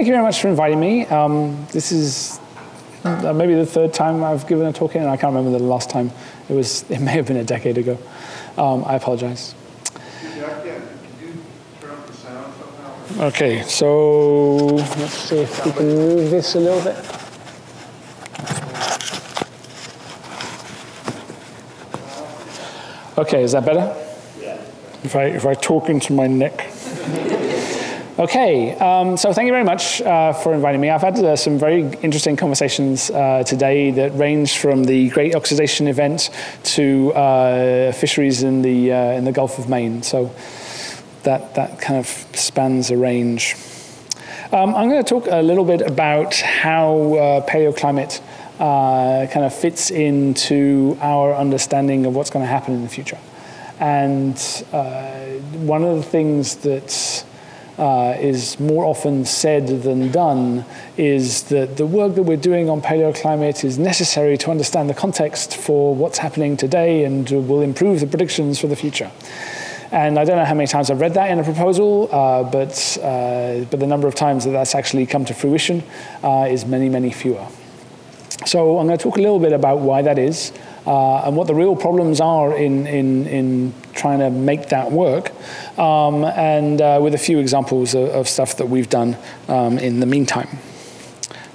thank you very much for inviting me. Um, this is uh, maybe the third time I've given a talk here, and I can't remember the last time. It was. It may have been a decade ago. Um, I apologize. Okay, so let's see if we can move this a little bit. Okay, is that better? Yeah. If I, if I talk into my neck. Okay, um, so thank you very much uh, for inviting me. I've had uh, some very interesting conversations uh, today that range from the Great Oxidation Event to uh, fisheries in the, uh, in the Gulf of Maine. So that, that kind of spans a range. Um, I'm going to talk a little bit about how uh, paleoclimate kind of fits into our understanding of what's going to happen in the future. And one of the things that uh, is more often said than done is that the work that we're doing on paleoclimate is necessary to understand the context for what's happening today and will improve the predictions for the future. And I don't know how many times I've read that in a proposal, uh, but, uh, but the number of times that that's actually come to fruition uh, is many, many fewer. So I'm going to talk a little bit about why that is uh, and what the real problems are in, in, in trying to make that work, um, and uh, with a few examples of, of stuff that we've done um, in the meantime.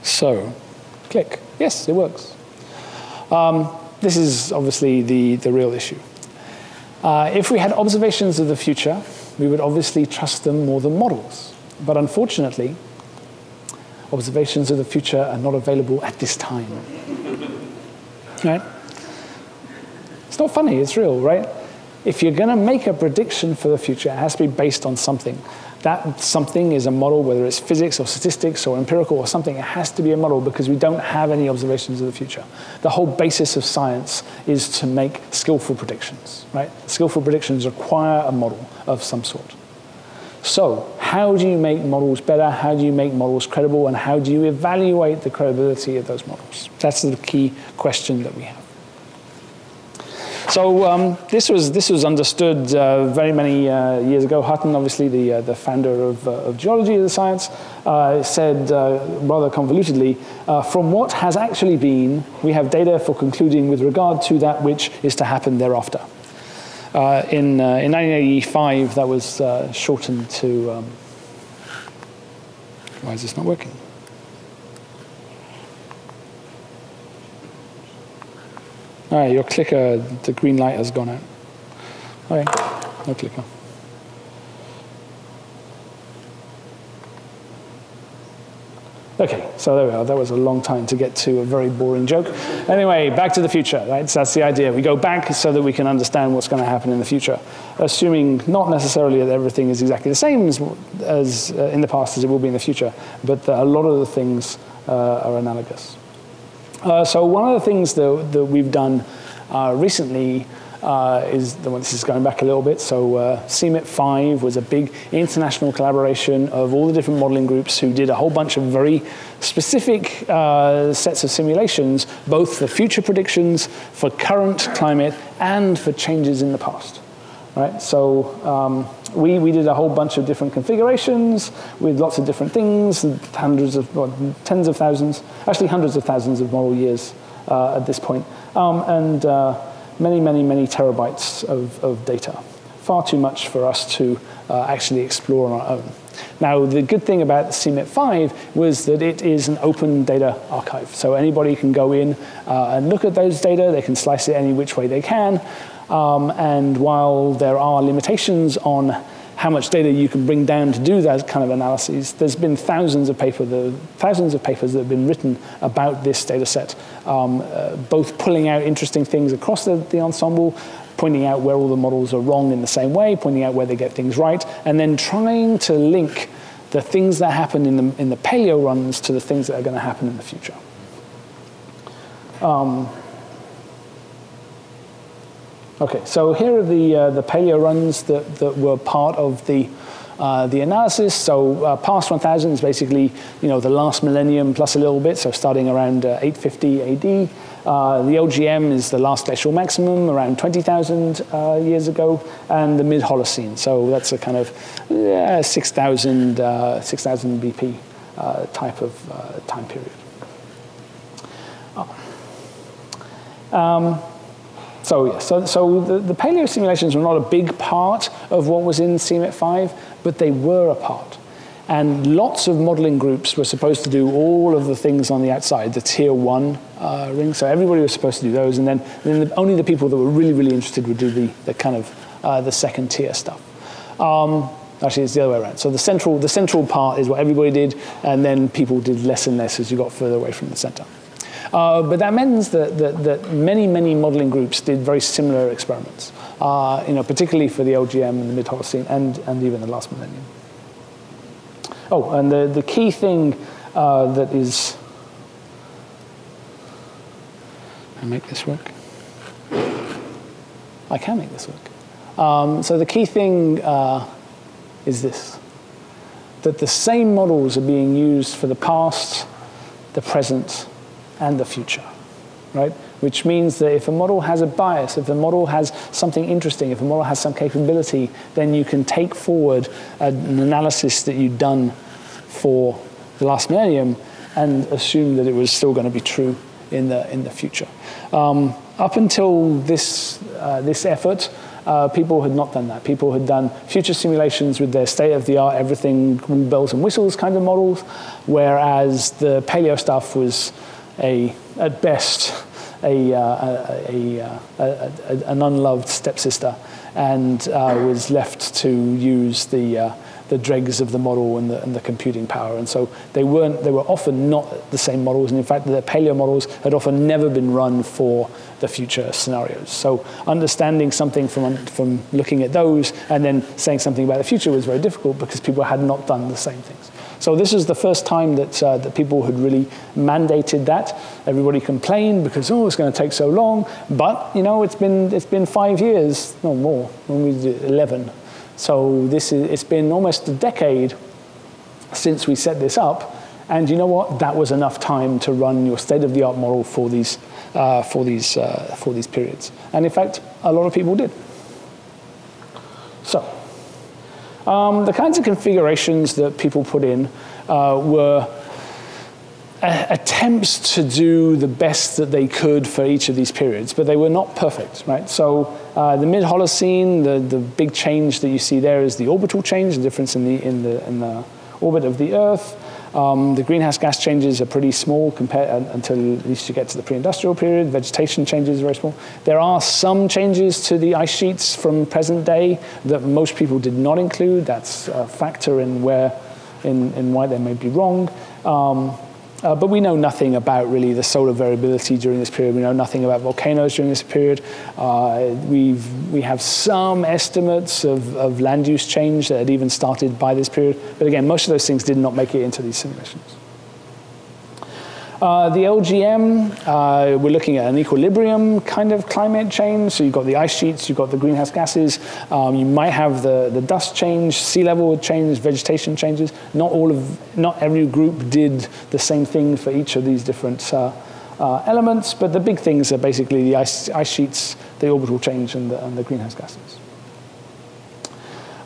So, click. Yes, it works. Um, this is obviously the, the real issue. Uh, if we had observations of the future, we would obviously trust them more than models. But unfortunately, observations of the future are not available at this time. right? It's not funny, it's real, right? If you're going to make a prediction for the future, it has to be based on something. That something is a model, whether it's physics or statistics or empirical or something, it has to be a model because we don't have any observations of the future. The whole basis of science is to make skillful predictions, right? Skillful predictions require a model of some sort. So, how do you make models better? How do you make models credible? And how do you evaluate the credibility of those models? That's the key question that we have. So um, this was this was understood uh, very many uh, years ago. Hutton, obviously the uh, the founder of, uh, of geology as a science, uh, said rather convolutedly, from what has actually been, we have data for concluding with regard to that which is to happen thereafter. in in 1985, that was shortened to. Um, why is this not working? All right, your clicker, the green light has gone out. Okay, no clicker. Okay, so there we are. That was a long time to get to a very boring joke. Anyway, back to the future, right? So that's the idea. We go back so that we can understand what's going to happen in the future, assuming not necessarily that everything is exactly the same as, as uh, in the past as it will be in the future, but that a lot of the things uh, are analogous. Uh, so one of the things that, that we've done uh, recently uh, is the one, this is going back a little bit. So uh, CMIP 5 was a big international collaboration of all the different modeling groups who did a whole bunch of very specific uh, sets of simulations, both for future predictions, for current climate, and for changes in the past. Right? So um, we, we did a whole bunch of different configurations with lots of different things, hundreds of, well, tens of thousands, actually hundreds of thousands of model years uh, at this point, um, and uh, many, many, many terabytes of, of data. Far too much for us to uh, actually explore on our own. Now, the good thing about CMIP 5 was that it is an open data archive. So anybody can go in uh, and look at those data. They can slice it any which way they can. Um, and while there are limitations on how much data you can bring down to do that kind of analyses, there's been thousands of, paper thousands of papers that have been written about this data set, um, uh, both pulling out interesting things across the, the ensemble, pointing out where all the models are wrong in the same way, pointing out where they get things right, and then trying to link the things that happen in the, in the paleo runs to the things that are going to happen in the future. Um, Okay, so here are the, uh, the paleo runs that, that were part of the, uh, the analysis. So uh, past 1000 is basically you know, the last millennium plus a little bit, so starting around uh, 850 AD. Uh, the LGM is the last glacial maximum, around 20,000 uh, years ago, and the mid-Holocene. So that's a kind of 6,000 6, BP type of time period. Um, so, yeah, so, so the, the, paleo simulations were not a big part of what was in CMIP 5, but they were a part. And lots of modeling groups were supposed to do all of the things on the outside, the tier one uh, ring. So everybody was supposed to do those. And then, then the, only the people that were really, really interested would do the, the kind of uh, the second tier stuff. Um, actually, it's the other way around. So the central, the central part is what everybody did, and then people did less and less as you got further away from the center. Uh, but that means that, that, that, many, many modeling groups did very similar experiments, uh, you know, particularly for the LGM and the mid-Holocene and, and even the last millennium. Oh, and the, the key thing uh, that is, I make this work? I can make this work. Um, so the key thing uh, is this, that the same models are being used for the past, the present, and the future, right? Which means that if a model has a bias, if a model has something interesting, if a model has some capability, then you can take forward an analysis that you've done for the last millennium and assume that it was still going to be true in the, in the future. Um, up until this, uh, this effort, uh, people had not done that. People had done future simulations with their state-of-the-art, everything bells and whistles kind of models, whereas the paleo stuff was a, at best, a, uh, a, a, a, an unloved stepsister and uh, was left to use the, uh, the dregs of the model and the, and the computing power. And so they, weren't, they were often not the same models. And in fact, the paleo models had often never been run for the future scenarios. So understanding something from, from looking at those and then saying something about the future was very difficult because people had not done the same things. So this is the first time that, uh, that people had really mandated that. Everybody complained because, oh, it's going to take so long. But, you know, it's been, it's been five years, no more, when we did 11. So this is, it's been almost a decade since we set this up. And you know what? That was enough time to run your state-of-the-art model for these, uh, for, these, uh, for these periods. And in fact, a lot of people did. So um, the kinds of configurations that people put in uh, were attempts to do the best that they could for each of these periods, but they were not perfect, right? So uh, the mid-Holocene, the, the big change that you see there is the orbital change, the difference in the, in the, in the orbit of the Earth. Um, the greenhouse gas changes are pretty small compared uh, until at least you get to the pre-industrial period. Vegetation changes are very small. There are some changes to the ice sheets from present day that most people did not include. That's a factor in where, in, in why they may be wrong. Um, uh, but we know nothing about really the solar variability during this period. We know nothing about volcanoes during this period. Uh, we've, we have some estimates of, of land use change that had even started by this period. But again, most of those things did not make it into these simulations. Uh, the LGM, uh, we're looking at an equilibrium kind of climate change. So you've got the ice sheets, you've got the greenhouse gases. Um, you might have the, the dust change, sea level change, vegetation changes. Not all of, not every group did the same thing for each of these different uh, uh elements, but the big things are basically the ice, ice sheets, the orbital change, and the, and the greenhouse gases.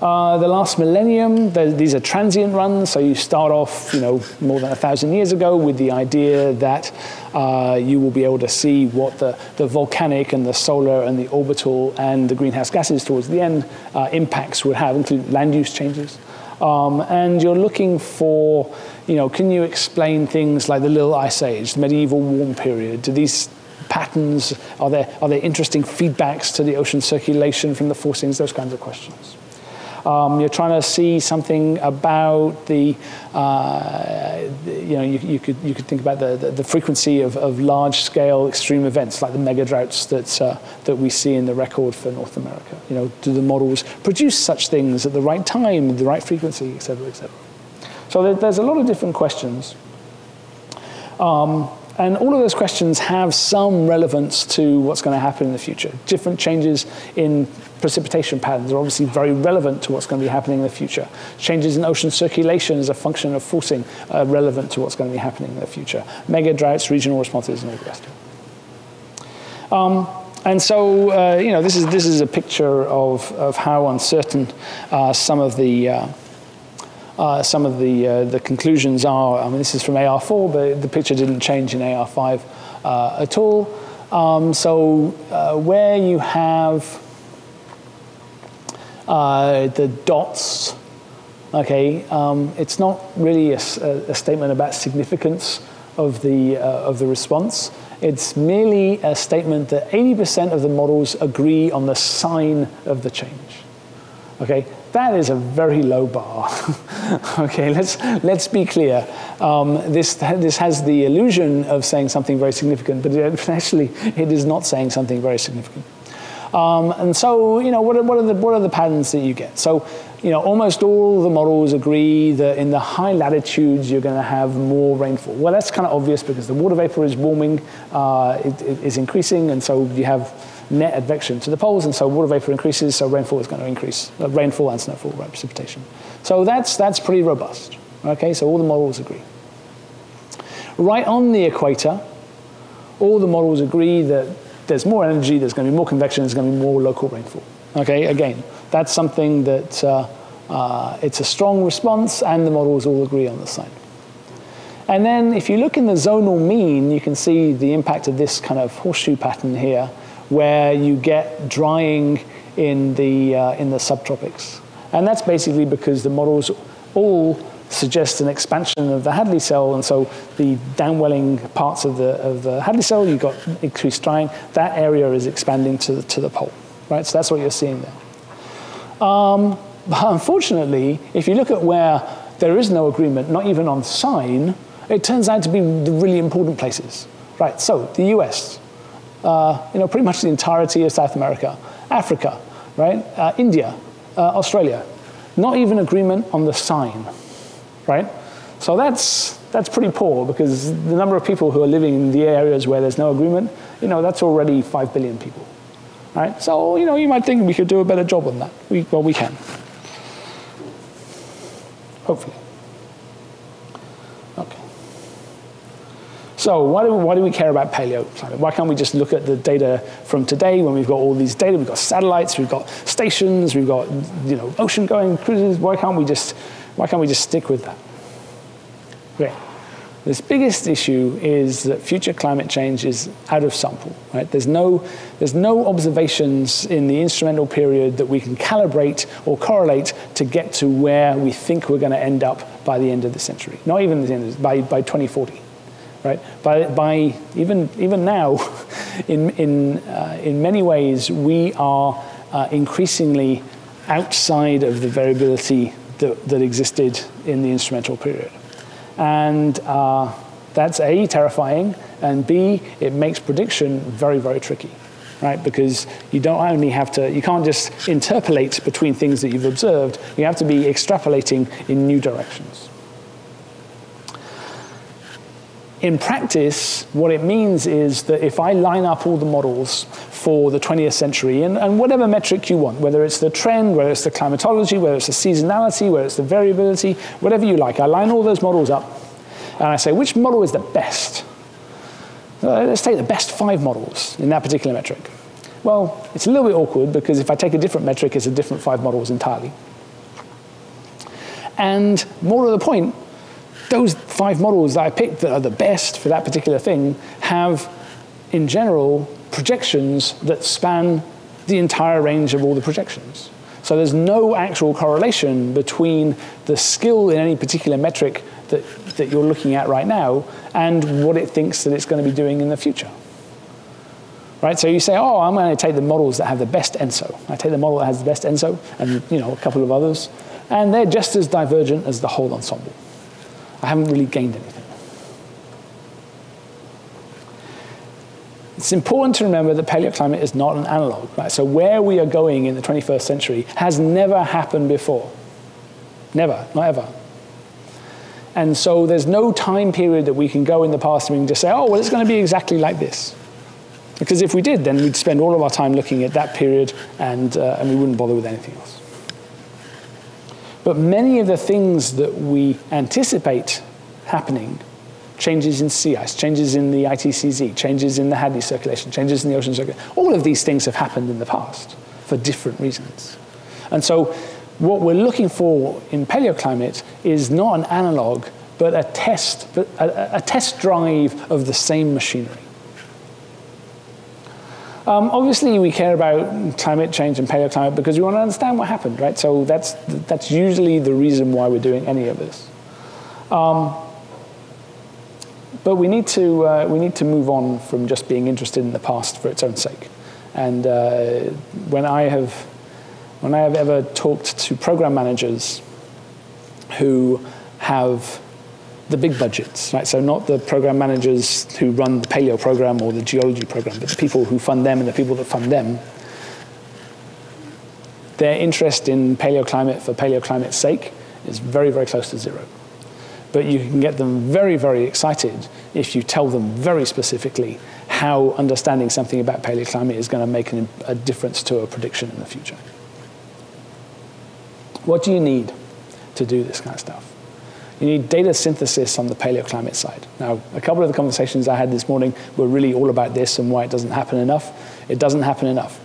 Uh, the last millennium, these are transient runs, so you start off, you know, more than a thousand years ago with the idea that uh, you will be able to see what the, the volcanic and the solar and the orbital and the greenhouse gases towards the end uh, impacts would have, including land use changes. Um, and you're looking for, you know, can you explain things like the Little Ice Age, the medieval warm period? Do these patterns, are there, are there interesting feedbacks to the ocean circulation from the forcings, those kinds of questions. Um, you're trying to see something about the, uh, you know, you, you, could, you could think about the, the, the frequency of, of large-scale extreme events like the mega droughts that, uh, that we see in the record for North America. You know, do the models produce such things at the right time, the right frequency, et cetera, et cetera. So there, there's a lot of different questions. Um, and all of those questions have some relevance to what's going to happen in the future. Different changes in precipitation patterns are obviously very relevant to what's going to be happening in the future. Changes in ocean circulation as a function of forcing are relevant to what's going to be happening in the future. Mega droughts, regional responses, and all the rest. Um, and so, uh, you know, this is, this is a picture of, of how uncertain uh, some of the uh, uh, some of the, uh, the conclusions are, I mean, this is from AR4, but the picture didn't change in AR5 uh, at all. Um, so uh, where you have uh, the dots, okay, um, it's not really a, a, statement about significance of the, of the response. It's merely a statement that 80% of the models agree on the sign of the change. Okay, that is a very low bar. okay, let's, let's be clear. Um, this, this has the illusion of saying something very significant, but actually it is not saying something very significant. Um, and so, you know, what are, what, are the, what are the patterns that you get? So, you know, almost all the models agree that in the high latitudes you're going to have more rainfall. Well, that's kind of obvious because the water vapor is warming, uh, it, it is increasing, and so you have net advection to the poles, and so water vapor increases, so rainfall is going to increase, uh, rainfall and snowfall, right, precipitation. So that's, that's pretty robust. Okay, so all the models agree. Right on the equator, all the models agree that there's more energy, there's going to be more convection, there's going to be more local rainfall. Okay, again, that's something that uh, uh, it's a strong response, and the models all agree on the sign. And then if you look in the zonal mean, you can see the impact of this kind of horseshoe pattern here, where you get drying in the, uh, in the subtropics. And that's basically because the models all suggest an expansion of the Hadley cell, and so the downwelling parts of the, of the Hadley cell, you've got increased drying, that area is expanding to the, to the pole, right? So that's what you're seeing there. Um, but unfortunately, if you look at where there is no agreement, not even on sign, it turns out to be the really important places, right? So the US, uh, you know, pretty much the entirety of South America, Africa, right? Uh, India, uh, Australia, not even agreement on the sign, right? So that's, that's pretty poor because the number of people who are living in the areas where there's no agreement, you know, that's already 5 billion people, right? So, you know, you might think we could do a better job on that. We, well, we can. Hopefully. So why do, why do we care about paleoclimate? Why can't we just look at the data from today when we've got all these data? We've got satellites, we've got stations, we've got you know, ocean-going cruises. Why can't we just why can't we just stick with that? Okay. This biggest issue is that future climate change is out of sample. Right? There's, no, there's no observations in the instrumental period that we can calibrate or correlate to get to where we think we're going to end up by the end of the century. Not even the end of, by, by 2040. Right? By, by even, even now, in, in, uh, in many ways, we are uh, increasingly outside of the variability that, that existed in the instrumental period. And uh, that's A, terrifying, and B, it makes prediction very, very tricky, right? Because you don't only have to, you can't just interpolate between things that you've observed, you have to be extrapolating in new directions. In practice, what it means is that if I line up all the models for the 20th century, and, and, whatever metric you want, whether it's the trend, whether it's the climatology, whether it's the seasonality, whether it's the variability, whatever you like, I line all those models up, and I say, which model is the best? Uh, let's take the best five models in that particular metric. Well, it's a little bit awkward because if I take a different metric, it's a different five models entirely. And more to the point, those five models that I picked that are the best for that particular thing have, in general, projections that span the entire range of all the projections. So there's no actual correlation between the skill in any particular metric that, that you're looking at right now and what it thinks that it's going to be doing in the future. Right, so you say, oh, I'm going to take the models that have the best ENSO. I take the model that has the best ENSO and you know, a couple of others, and they're just as divergent as the whole ensemble. I haven't really gained anything. It's important to remember that paleoclimate is not an analog. Right? So where we are going in the 21st century has never happened before. Never, not ever. And so there's no time period that we can go in the past and we can just say, oh, well, it's going to be exactly like this. Because if we did, then we'd spend all of our time looking at that period and, uh, and we wouldn't bother with anything else. But many of the things that we anticipate happening changes in sea ice, changes in the ITCZ, changes in the Hadley circulation, changes in the ocean circulation. All of these things have happened in the past for different reasons. And so what we're looking for in paleoclimate is not an analog, but a test, a, a test drive of the same machinery. Um, obviously, we care about climate change and paleoclimate because we want to understand what happened, right? So that's, that's usually the reason why we're doing any of this. Um, but we need, to, uh, we need to move on from just being interested in the past for its own sake. And uh, when, I have, when I have ever talked to program managers who have the big budgets, right? So not the program managers who run the paleo program or the geology program, but the people who fund them and the people that fund them. Their interest in paleoclimate for paleoclimate's sake is very, very close to zero. But you can get them very, very excited if you tell them very specifically how understanding something about paleoclimate is going to make an, a difference to a prediction in the future. What do you need to do this kind of stuff? You need data synthesis on the paleoclimate side. Now, a couple of the conversations I had this morning were really all about this and why it doesn't happen enough. It doesn't happen enough.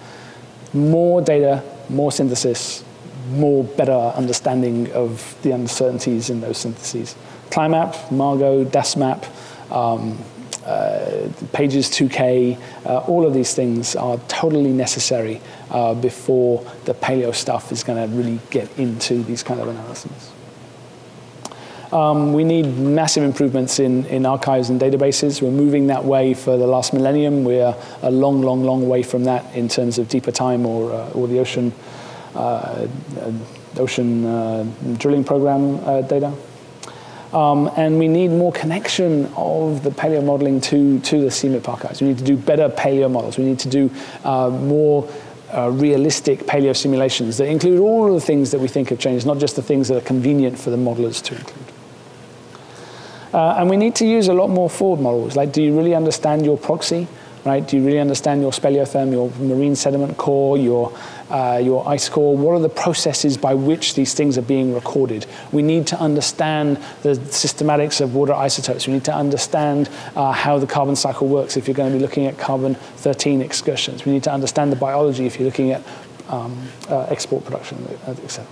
More data, more synthesis, more better understanding of the uncertainties in those syntheses. Climap, Margo, DASMAP, um, uh, Pages 2K, uh, all of these things are totally necessary uh, before the paleo stuff is going to really get into these kind of analyses. Um, we need massive improvements in, in archives and databases. We're moving that way for the last millennium. We're a long, long, long way from that in terms of deeper time or, uh, or the ocean, uh, ocean uh, drilling program uh, data. Um, and we need more connection of the paleo modeling to, to the CMIP archives. We need to do better paleo models. We need to do uh, more uh, realistic paleo simulations that include all of the things that we think have changed, not just the things that are convenient for the modelers to include. Uh, and we need to use a lot more forward models. Like, do you really understand your proxy? Right? Do you really understand your speleothem, your marine sediment core, your, uh, your ice core? What are the processes by which these things are being recorded? We need to understand the systematics of water isotopes. We need to understand uh, how the carbon cycle works if you're going to be looking at carbon 13 excursions. We need to understand the biology if you're looking at um, uh, export production, etc.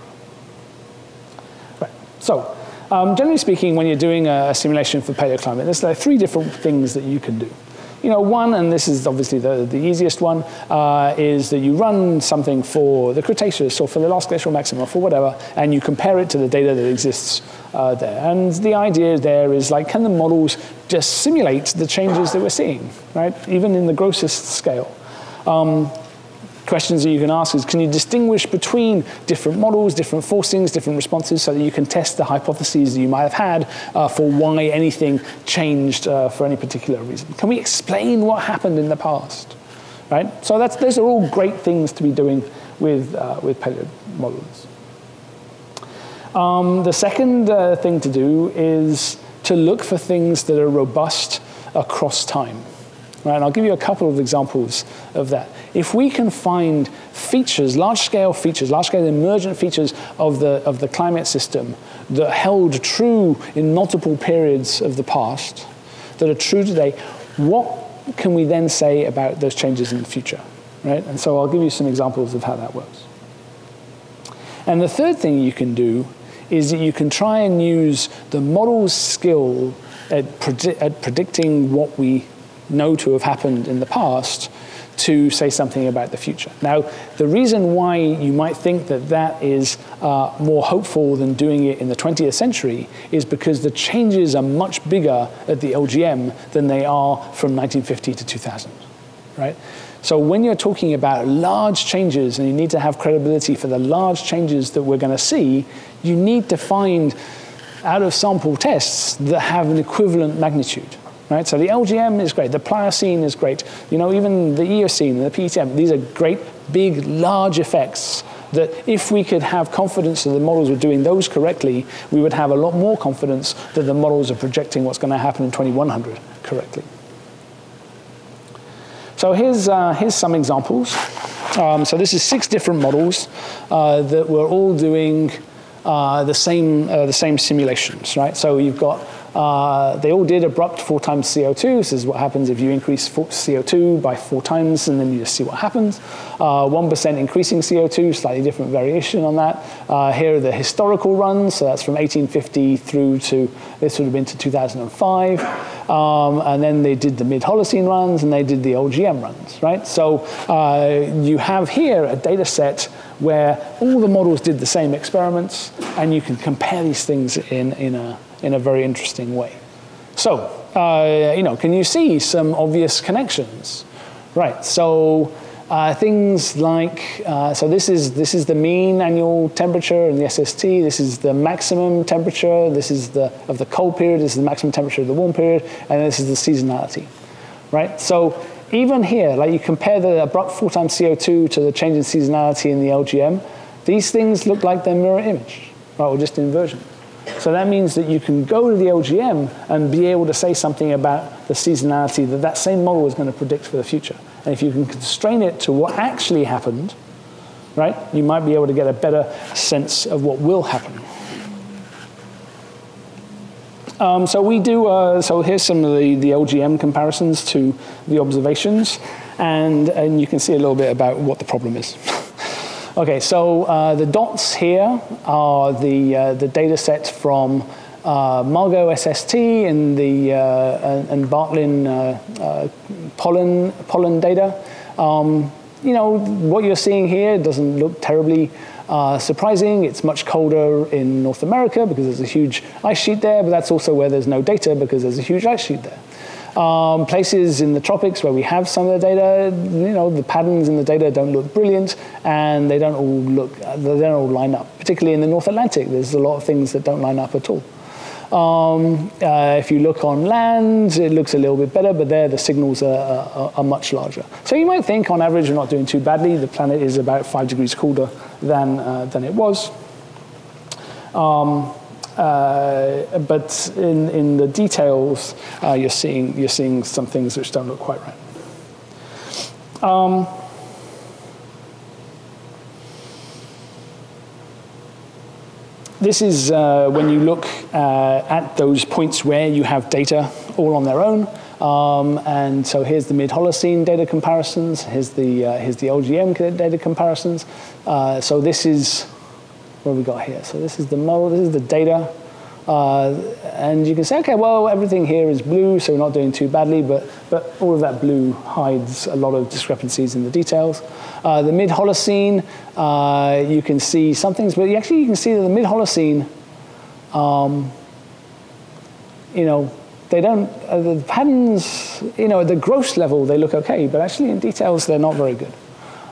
Right. So, um, generally speaking, when you're doing a simulation for paleoclimate, there's like three different things that you can do. You know, one, and this is obviously the, the easiest one, uh, is that you run something for the Cretaceous or for the last glacial maximum or for whatever, and you compare it to the data that exists uh, there. And the idea there is like, can the models just simulate the changes that we're seeing, right? Even in the grossest scale. Um, questions that you can ask is can you distinguish between different models, different forcings, different responses so that you can test the hypotheses that you might have had uh, for why anything changed uh, for any particular reason? Can we explain what happened in the past? Right? So that's, those are all great things to be doing with, uh, with paleo models. Um, the second uh, thing to do is to look for things that are robust across time. Right? And I'll give you a couple of examples of that. If we can find features, large-scale features, large-scale emergent features of the, of the climate system that held true in multiple periods of the past, that are true today, what can we then say about those changes in the future? Right? And so I'll give you some examples of how that works. And the third thing you can do is that you can try and use the model's skill at, predi at predicting what we know to have happened in the past to say something about the future. Now, the reason why you might think that that is uh, more hopeful than doing it in the 20th century is because the changes are much bigger at the LGM than they are from 1950 to 2000, right? So when you're talking about large changes and you need to have credibility for the large changes that we're going to see, you need to find out of sample tests that have an equivalent magnitude. Right? So the LGM is great, the Pliocene is great, you know, even the Eocene and the PETM, these are great, big, large effects that if we could have confidence that the models were doing those correctly, we would have a lot more confidence that the models are projecting what's going to happen in 2100 correctly. So here's, uh, here's some examples. Um, so this is six different models uh, that were all doing uh, the, same, uh, the same simulations, right? So you've got Uh, they all did abrupt four times CO2. This is what happens if you increase CO2 by four times, and then you just see what happens. Uh, 1% increasing CO2, slightly different variation on that. Uh, here are the historical runs, so that's from 1850 through to, this would have been to 2005. Um, and then they did the mid-Holocene runs, and they did the LGM runs, right? So uh, you have here a data set where all the models did the same experiments, and you can compare these things in, in a in a very interesting way. So, uh, you know, can you see some obvious connections? Right, so uh, things like, uh, so this is, this is the mean annual temperature in the SST, this is the maximum temperature, this is the, of the cold period, this is the maximum temperature of the warm period, and this is the seasonality, right? So even here, like you compare the abrupt four times CO2 to the change in seasonality in the LGM, these things look like their mirror image, right, or just inversion. So that means that you can go to the LGM and be able to say something about the seasonality that that same model is going to predict for the future. And if you can constrain it to what actually happened, right, you might be able to get a better sense of what will happen. Um, so we do, uh, so here's some of the, the LGM comparisons to the observations, and, and you can see a little bit about what the problem is. Okay, so uh, the dots here are the, uh, the data sets from uh, Margo SST and the uh, and Bartlein uh, uh, pollen pollen data. Um, you know what you're seeing here doesn't look terribly surprising. It's much colder in North America because there's a huge ice sheet there, but that's also where there's no data because there's a huge ice sheet there. Um, places in the tropics where we have some of the data, you know, the patterns in the data don't look brilliant, and they don't all look, they don't all line up. Particularly in the North Atlantic, there's a lot of things that don't line up at all. Um, uh, if you look on land, it looks a little bit better, but there the signals are, are, are, much larger. So you might think, on average, we're not doing too badly. The planet is about five degrees colder than uh, than it was. Um, uh, but in, in the details, uh, you're, seeing, you're seeing some things which don't look quite right. Um, this is uh, when you look uh, at those points where you have data all on their own. Um, and so here's the mid-Holocene data comparisons. Here's the, uh, here's the LGM data comparisons. Uh, so this is what we got here? So this is the model, this is the data. Uh, and you can say, okay, well, everything here is blue, so we're not doing too badly, but, but all of that blue hides a lot of discrepancies in the details. Uh, the mid-Holocene, uh, you can see some things, but actually you can see that the mid-Holocene, um, you know, they don't, uh, the patterns, you know, at the gross level, they look okay, but actually in details, they're not very good.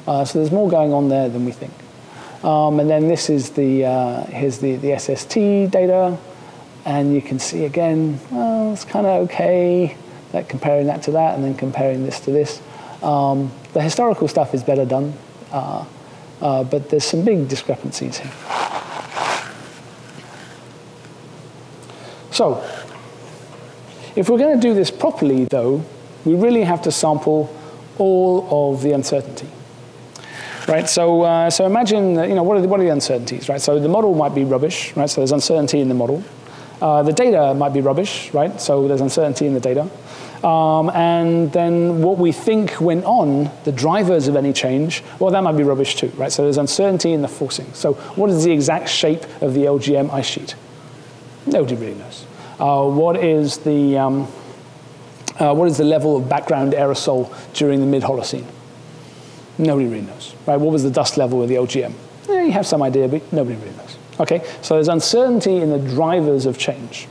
Uh, so there's more going on there than we think. Um, and then this is the, uh, here's the, the SST data. And you can see again, well, it's kind of okay, like comparing that to that and then comparing this to this. Um, the historical stuff is better done, uh, uh, but there's some big discrepancies here. So, if we're going to do this properly, though, we really have to sample all of the uncertainty right? So, uh, so imagine, you know, what are, the, what are the uncertainties, right? So the model might be rubbish, right? So there's uncertainty in the model. Uh, the data might be rubbish, right? So there's uncertainty in the data. Um, and then what we think went on, the drivers of any change, well, that might be rubbish too, right? So there's uncertainty in the forcing. So what is the exact shape of the LGM ice sheet? Nobody really knows. Uh, what is the um, uh, what is the level of background aerosol during the mid-Holocene? Nobody really knows, right? What was the dust level of the LGM? Eh, you have some idea, but nobody really knows. Okay, so there's uncertainty in the drivers of change.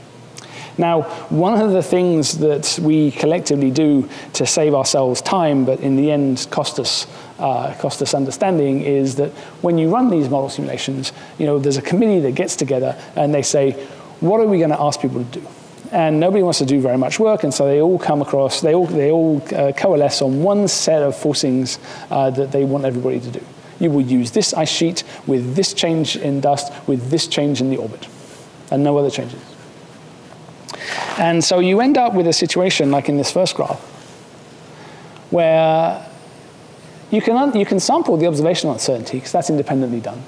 Now, one of the things that we collectively do to save ourselves time, but in the end cost us, uh, cost us understanding, is that when you run these model simulations, you know, there's a committee that gets together and they say, what are we going to ask people to do? And nobody wants to do very much work, and so they all come across, they all, they all uh, coalesce on one set of forcings uh, that they want everybody to do you will use this ice sheet with this change in dust, with this change in the orbit, and no other changes. And so you end up with a situation like in this first graph, where you can, you can sample the observational uncertainty, because that's independently done.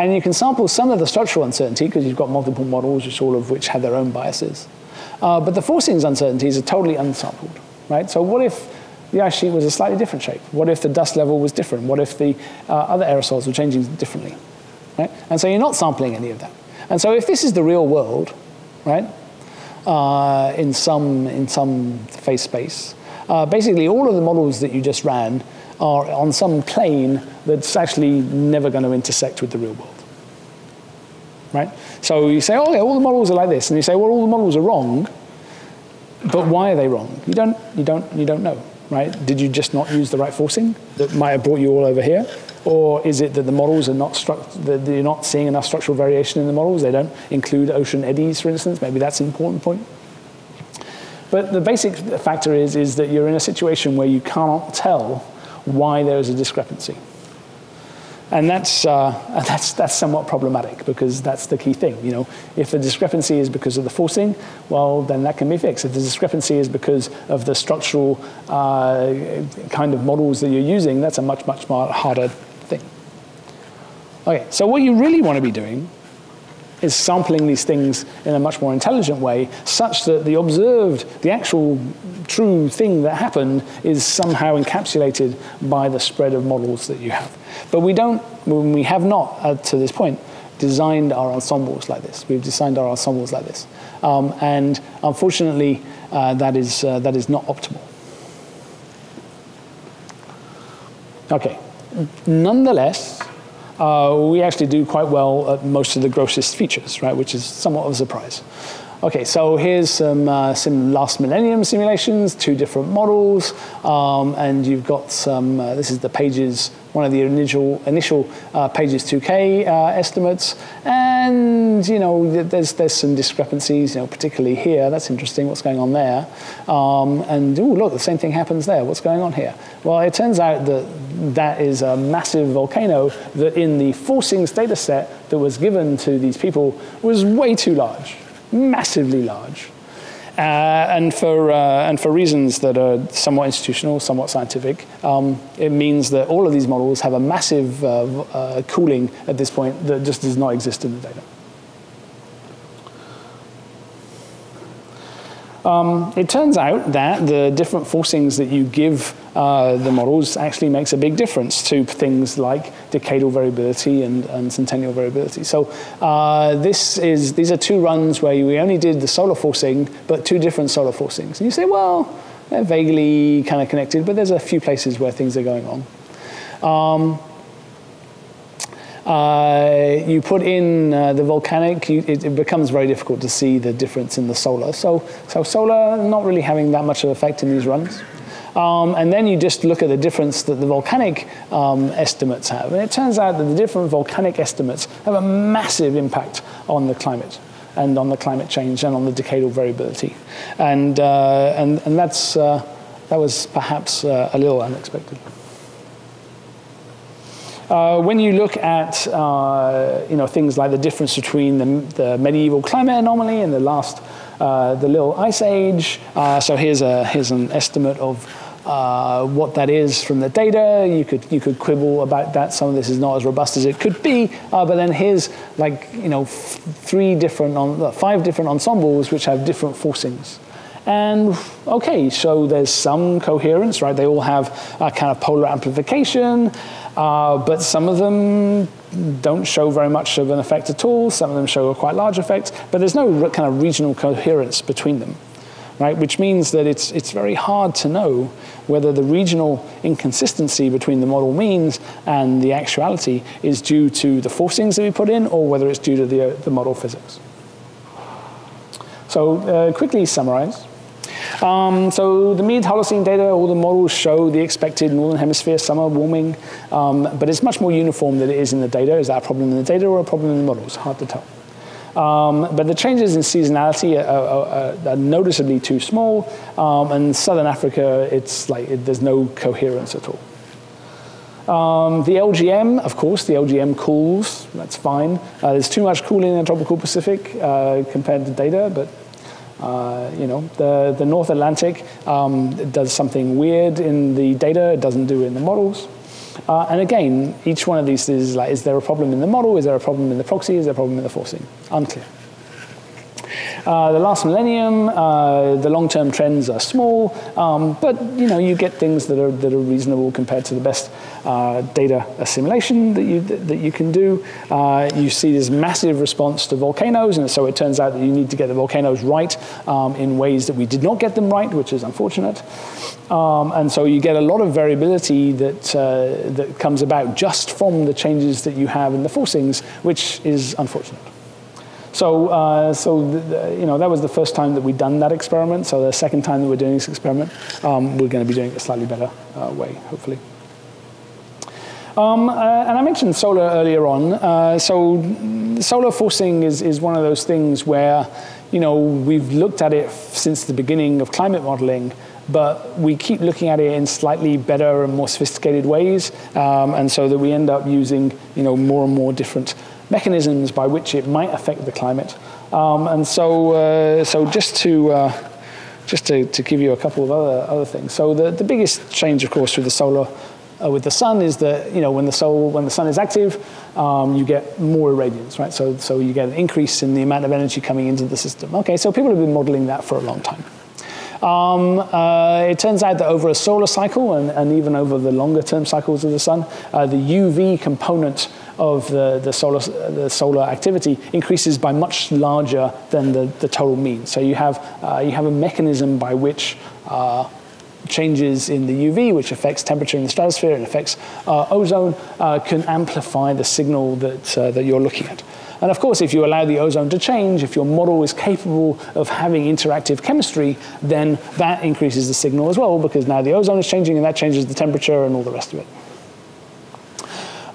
And you can sample some of the structural uncertainty because you've got multiple models, which all of which have their own biases. Uh, but the forcings uncertainties are totally unsampled, right? So what if the ice sheet was a slightly different shape? What if the dust level was different? What if the uh, other aerosols were changing differently, right? And so you're not sampling any of that. And so if this is the real world, right, uh, in, some, in some phase space, uh, basically all of the models that you just ran are on some plane that's actually never going to intersect with the real world. Right? So you say, oh, yeah, all the models are like this. And you say, well, all the models are wrong. But why are they wrong? You don't, you don't, you don't know. Right? Did you just not use the right forcing that might have brought you all over here? Or is it that the models are not that you're not seeing enough structural variation in the models? They don't include ocean eddies, for instance. Maybe that's an important point. But the basic factor is, is that you're in a situation where you cannot tell why there is a discrepancy. And that's, uh, that's, that's somewhat problematic because that's the key thing. You know, if the discrepancy is because of the forcing, well, then that can be fixed. If the discrepancy is because of the structural uh, kind of models that you're using, that's a much, much harder thing. Okay, so what you really want to be doing is sampling these things in a much more intelligent way, such that the observed, the actual true thing that happened is somehow encapsulated by the spread of models that you have. But we don't, we have not, uh, to this point, designed our ensembles like this. We've designed our ensembles like this. Um, and unfortunately, uh, that, is, uh, that is not optimal. Okay, nonetheless, uh, we actually do quite well at most of the grossest features, right, which is somewhat of a surprise. Okay, so here's some, uh, some last millennium simulations, two different models, um, and you've got some, uh, this is the pages, one of the initial, initial uh, pages 2K uh, estimates, and you know, there's, there's some discrepancies, you know, particularly here, that's interesting, what's going on there, um, and oh look, the same thing happens there, what's going on here? Well, it turns out that that is a massive volcano that in the forcings data set that was given to these people was way too large massively large. Uh, and, for, uh, and for reasons that are somewhat institutional, somewhat scientific, um, it means that all of these models have a massive uh, uh cooling at this point that just does not exist in the data. Um, it turns out that the different forcings that you give uh, the models actually makes a big difference to things like decadal variability and, and centennial variability. So uh, this is, these are two runs where we only did the solar forcing, but two different solar forcings. And you say, well, they're vaguely kind of connected, but there's a few places where things are going on. Um, uh, you put in uh, the volcanic, you, it, it, becomes very difficult to see the difference in the solar. So, so solar not really having that much of effect in these runs. Um, and then you just look at the difference that the volcanic um, estimates have. And it turns out that the different volcanic estimates have a massive impact on the climate and on the climate change and on the decadal variability. And, uh, and, and that's, uh, that was perhaps uh, a little unexpected. Uh, when you look at uh, you know, things like the difference between the, the medieval climate anomaly and the last, uh, the little ice age, uh, so here's, a, here's an estimate of uh, what that is from the data. You could, you could quibble about that. Some of this is not as robust as it could be, uh, but then here's like, you know, three different, on, five different ensembles which have different forcings. And okay, so there's some coherence, right? They all have a kind of polar amplification. Uh, but some of them don't show very much of an effect at all. Some of them show a quite large effect, but there's no kind of regional coherence between them, right? Which means that it's, it's very hard to know whether the regional inconsistency between the model means and the actuality is due to the forcings that we put in or whether it's due to the, uh, the model physics. So uh, quickly summarize. Um, so the mid-Holocene data, all the models show the expected northern hemisphere summer warming, um, but it's much more uniform than it is in the data. Is that a problem in the data or a problem in the models? Hard to tell. Um, but the changes in seasonality are, are, are noticeably too small, um, and Southern Africa, it's like it, there's no coherence at all. Um, the LGM, of course, the LGM cools, that's fine. Uh, there's too much cooling in the tropical Pacific uh, compared to data, but uh, you know, the, the North Atlantic um, does something weird in the data, it doesn't do it in the models. Uh, and again, each one of these is like, is there a problem in the model? Is there a problem in the proxy? Is there a problem in the forcing? Unclear. Uh, the last millennium, uh, the long-term trends are small, um, but you know you get things that are that are reasonable compared to the best uh, data assimilation that you that you can do. Uh, you see this massive response to volcanoes, and so it turns out that you need to get the volcanoes right um, in ways that we did not get them right, which is unfortunate. Um, and so you get a lot of variability that uh, that comes about just from the changes that you have in the forcings, which is unfortunate. So, uh, so the, you know, that was the first time that we'd done that experiment. So the second time that we're doing this experiment, um, we're going to be doing it a slightly better uh, way, hopefully. Um, uh, and I mentioned solar earlier on. Uh, so solar forcing is, is one of those things where, you know, we've looked at it since the beginning of climate modeling, but we keep looking at it in slightly better and more sophisticated ways. Um, and so that we end up using, you know, more and more different mechanisms by which it might affect the climate. Um, and so, uh, so just to uh, just to, to, give you a couple of other other things. So the, the biggest change, of course, with the solar uh, with the sun is that you know when the soul when the sun is active, um, you get more irradiance, right? So so you get an increase in the amount of energy coming into the system. Okay, so people have been modeling that for a long time. Um, uh, it turns out that over a solar cycle and, and, even over the longer term cycles of the sun, uh, the UV component of the, the, solar, the solar activity increases by much larger than the, the total mean. So you have, uh, you have a mechanism by which uh, changes in the UV, which affects temperature in the stratosphere and affects uh, ozone, uh, can amplify the signal that, uh, that you're looking at. And of course, if you allow the ozone to change, if your model is capable of having interactive chemistry, then that increases the signal as well, because now the ozone is changing and that changes the temperature and all the rest of it.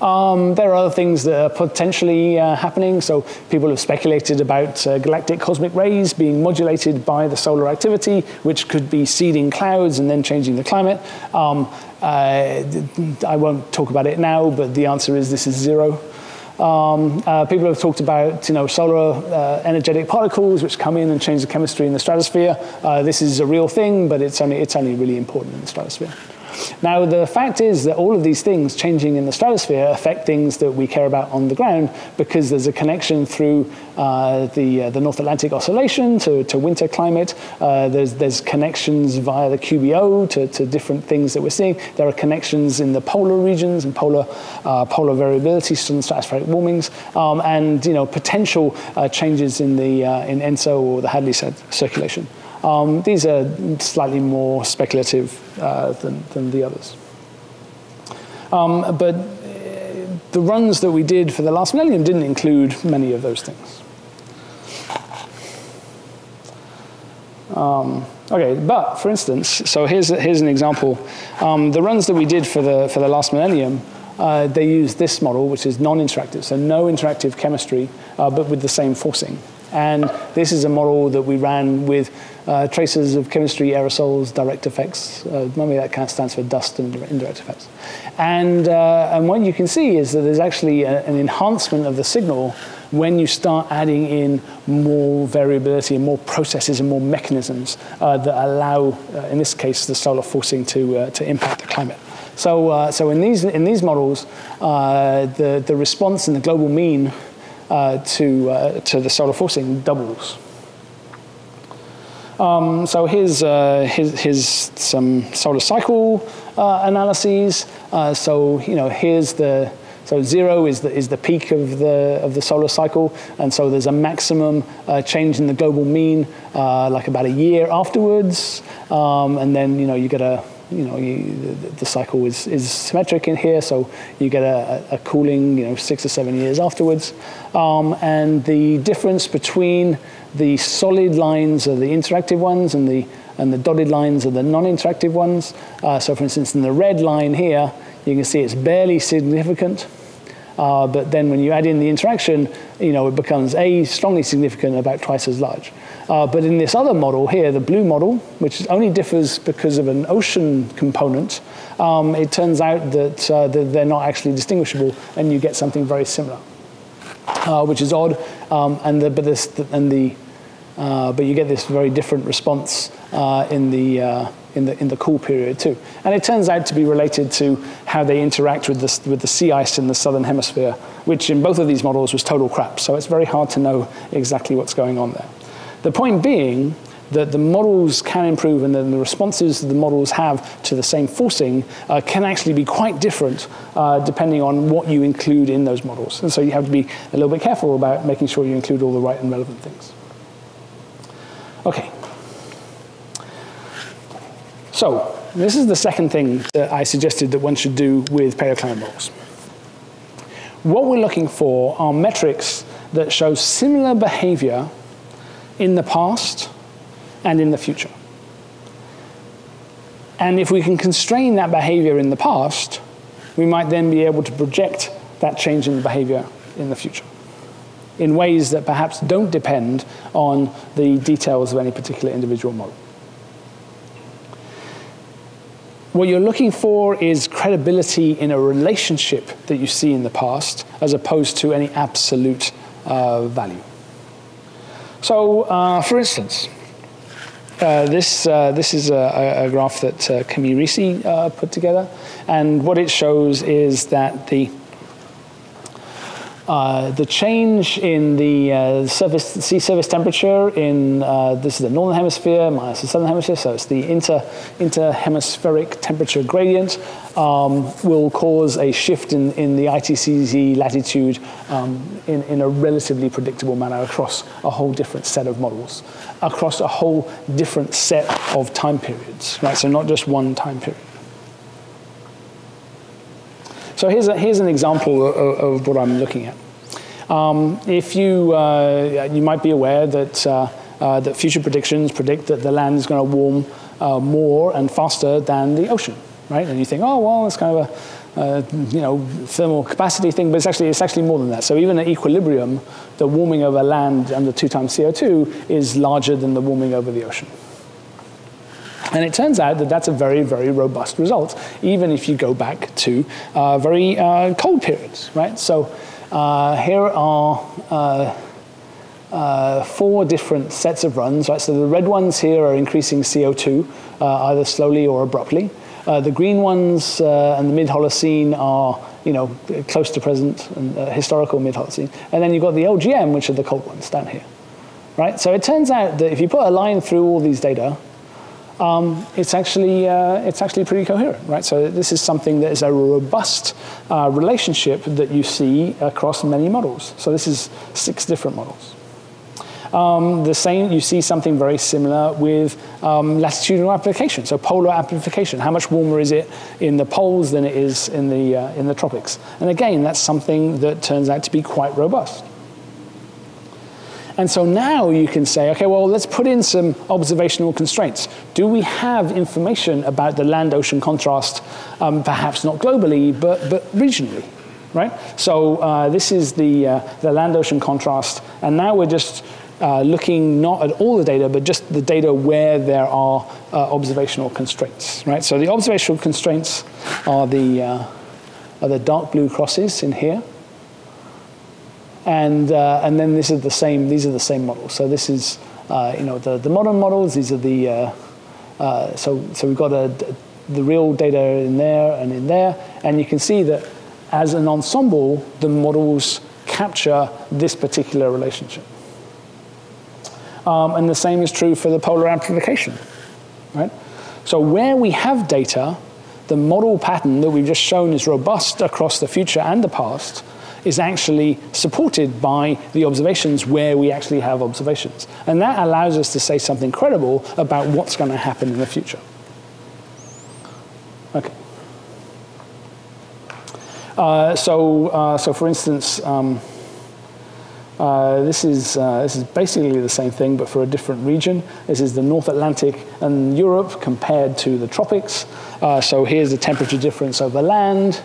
Um, there are other things that are potentially uh, happening. So people have speculated about uh, galactic cosmic rays being modulated by the solar activity, which could be seeding clouds and then changing the climate. Um, uh, I won't talk about it now, but the answer is this is zero. Um, uh, people have talked about you know, solar uh, energetic particles which come in and change the chemistry in the stratosphere. Uh, this is a real thing, but it's only, it's only really important in the stratosphere. Now, the fact is that all of these things changing in the stratosphere affect things that we care about on the ground because there's a connection through uh, the, uh, the North Atlantic Oscillation to, to winter climate. Uh, there's, there's connections via the QBO to, to different things that we're seeing. There are connections in the polar regions and polar, uh, polar variability from stratospheric warmings um, and you know, potential uh, changes in, the, uh, in ENSO or the Hadley circulation. Um, these are slightly more speculative uh, than, than the others. Um, but uh, the runs that we did for the last millennium didn't include many of those things. Um, okay, but for instance, so here's, here's an example. Um, the runs that we did for the, for the last millennium, uh, they used this model, which is non-interactive, so no interactive chemistry, uh, but with the same forcing. And this is a model that we ran with uh, traces of chemistry, aerosols, direct effects. Uh, normally that kind of stands for dust and indirect effects. And, uh, and what you can see is that there's actually a, an enhancement of the signal when you start adding in more variability and more processes and more mechanisms uh, that allow, uh, in this case, the solar forcing to, uh, to impact the climate. So, so in, these, in these models, the, the response in the global mean to, to the solar forcing doubles. Um, so here's, uh, here's, here's, some solar cycle uh, analyses. Uh, so you know, here's the so zero is the, is the peak of the, of the solar cycle, and so there's a maximum uh, change in the global mean uh, like about a year afterwards, um, and then you know you get a you know, you, the, the, cycle is, is symmetric in here, so you get a, a cooling, you know, six or seven years afterwards. Um, and the difference between the solid lines are the interactive ones and the, and the dotted lines are the non-interactive ones. Uh, so for instance, in the red line here, you can see it's barely significant. Uh, but then when you add in the interaction, you know, it becomes A, strongly significant, about twice as large. Uh, but in this other model here, the blue model, which only differs because of an ocean component, um, it turns out that, uh, that, they're not actually distinguishable, and you get something very similar, uh, which is odd. Um, and the, but this and the uh, but you get this very different response uh, in the uh, in the, in the cool period too. And it turns out to be related to how they interact with the, with the sea ice in the southern hemisphere, which in both of these models was total crap. So it's very hard to know exactly what's going on there. The point being that the models can improve and then the responses the models have to the same forcing uh, can actually be quite different uh, depending on what you include in those models. And so you have to be a little bit careful about making sure you include all the right and relevant things. Okay. So this is the second thing that I suggested that one should do with paleoclimate models. What we're looking for are metrics that show similar behavior in the past and in the future. And if we can constrain that behavior in the past, we might then be able to project that change in behavior in the future in ways that perhaps don't depend on the details of any particular individual model. What you're looking for is credibility in a relationship that you see in the past as opposed to any absolute uh, value. So, uh, for instance, uh, this, uh, this is a, a, graph that uh, Camille Ricci uh, put together, and what it shows is that the uh, the change in the uh, surface, sea surface temperature in uh, this is the northern hemisphere minus the southern hemisphere, so it's the inter interhemispheric temperature gradient um, will cause a shift in, in the ITCZ latitude um, in, in a relatively predictable manner across a whole different set of models, across a whole different set of time periods, right? So not just one time period. So here's, a, here's an example of, of, what I'm looking at. Um, if you, uh, you might be aware that, uh, uh, that future predictions predict that the land is going to warm uh, more and faster than the ocean, right? And you think, oh, well, it's kind of a, uh, you know, thermal capacity thing, but it's actually, it's actually more than that. So even at equilibrium, the warming over land under two times CO2 is larger than the warming over the ocean. And it turns out that that's a very, very robust result, even if you go back to uh, very uh, cold periods, right? So uh, here are uh, uh, four different sets of runs, right? So the red ones here are increasing CO2, uh, either slowly or abruptly. the green ones and the mid-Holocene are you know, close to present and historical mid-Holocene. And then you've got the LGM, which are the cold ones down here, right? So it turns out that if you put a line through all these data, um, it's actually uh, it's actually pretty coherent, right? So this is something that is a robust uh, relationship that you see across many models. So this is six different models. Um, the same, you see something very similar with um, latitudinal amplification. So polar amplification. How much warmer is it in the poles than it is in the uh, in the tropics? And again, that's something that turns out to be quite robust. And so now you can say, okay, well, let's put in some observational constraints. Do we have information about the land-ocean contrast, um, perhaps not globally, but, but regionally, right? So uh, this is the, uh, the land-ocean contrast, and now we're just uh, looking not at all the data, but just the data where there are uh, observational constraints, right? So the observational constraints are the, uh, are the dark blue crosses in here. And, uh, and then this is the same, these are the same models. So this is, uh, you know, the, the modern models, these are the, uh, uh so, so we've got a, the real data in there and in there. And you can see that as an ensemble, the models capture this particular relationship. Um, and the same is true for the polar amplification, right? So where we have data, the model pattern that we've just shown is robust across the future and the past, is actually supported by the observations where we actually have observations. And that allows us to say something credible about what's going to happen in the future. Okay. Uh, so, uh, so for instance, um, uh, this, is, uh, this is basically the same thing, but for a different region. This is the North Atlantic and Europe compared to the tropics. Uh, so here's the temperature difference over land.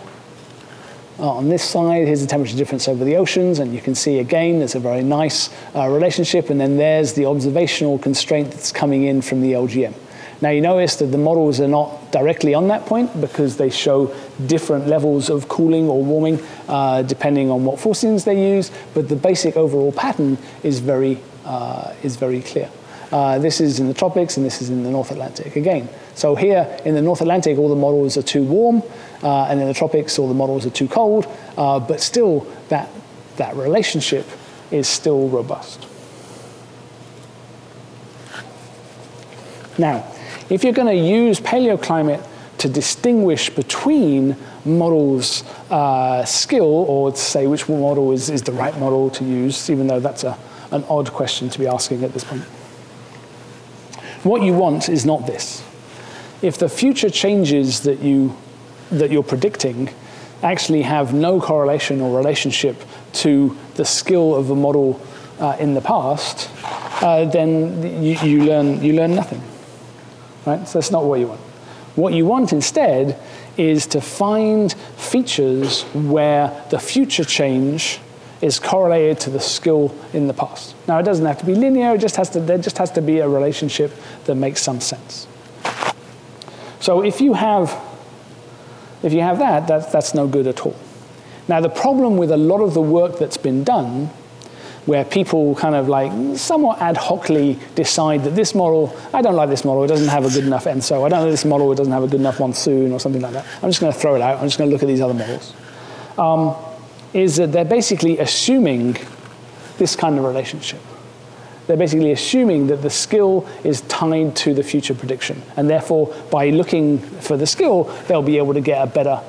On this side, here's the temperature difference over the oceans, and you can see again there's a very nice uh, relationship, and then there's the observational constraint that's coming in from the LGM. Now you notice that the models are not directly on that point because they show different levels of cooling or warming uh, depending on what forcings they use, but the basic overall pattern is very, uh, is very clear. Uh, this is in the tropics, and this is in the North Atlantic again. So here in the North Atlantic, all the models are too warm, uh, and in the tropics, all the models are too cold, uh, but still that, that relationship is still robust. Now, if you're going to use paleoclimate to distinguish between models' uh, skill, or to say which model is, is the right model to use, even though that's a, an odd question to be asking at this point. What you want is not this. If the future changes that, you, that you're predicting actually have no correlation or relationship to the skill of the model uh, in the past, uh, then you, you, learn, you learn nothing. Right? So that's not what you want. What you want instead is to find features where the future change is correlated to the skill in the past. Now, it doesn't have to be linear, it just has to, there just has to be a relationship that makes some sense. So if you have, if you have that, that that's no good at all. Now, the problem with a lot of the work that's been done where people kind of like somewhat ad hocly decide that this model, I don't like this model, it doesn't have a good enough ENSO, I don't like this model, it doesn't have a good enough monsoon or something like that. I'm just going to throw it out, I'm just going to look at these other models. Um, is that they're basically assuming this kind of relationship. They're basically assuming that the skill is tied to the future prediction. And therefore, by looking for the skill, they'll be able to get a better,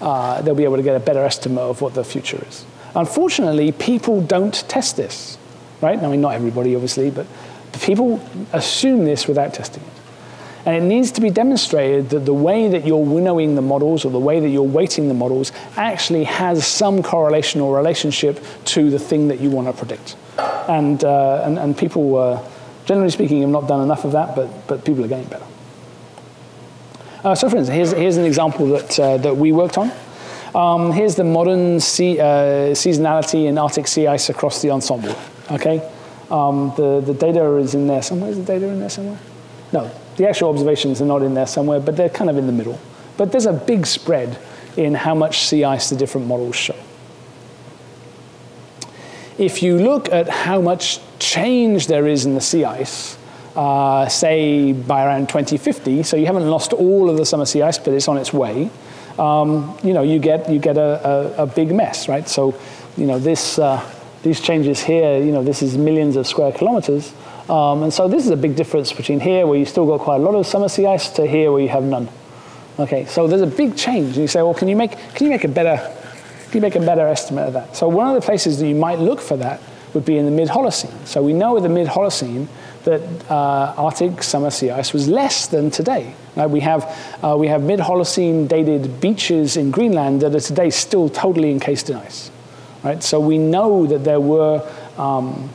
uh, they'll be able to get a better estimate of what the future is. Unfortunately, people don't test this, right? I mean, not everybody, obviously, but people assume this without testing it. And it needs to be demonstrated that the way that you're winnowing the models or the way that you're weighting the models actually has some correlation or relationship to the thing that you want to predict. And, uh, and, and, people, uh, generally speaking, have not done enough of that, but, but people are getting better. Uh, so, for instance, here's, here's an example that, uh, that we worked on. Um, here's the modern sea, uh, seasonality in Arctic sea ice across the ensemble. Okay, um, the the data is in there somewhere. Is the data in there somewhere? No, the actual observations are not in there somewhere, but they're kind of in the middle. But there's a big spread in how much sea ice the different models show. If you look at how much change there is in the sea ice, uh, say by around 2050, so you haven't lost all of the summer sea ice, but it's on its way um, you know, you get, you get a, a, a, big mess, right? So, you know, this, uh, these changes here, you know, this is millions of square kilometers. Um, and so this is a big difference between here, where you still got quite a lot of summer sea ice, to here, where you have none. Okay, so there's a big change. And you say, well, can you make, can you make a better, can you make a better estimate of that? So one of the places that you might look for that would be in the mid-Holocene. So we know with the mid-Holocene that uh, Arctic summer sea ice was less than today. Uh, we have, uh, we have mid-Holocene dated beaches in Greenland that are today still totally encased in ice. Right? So we know that there were um,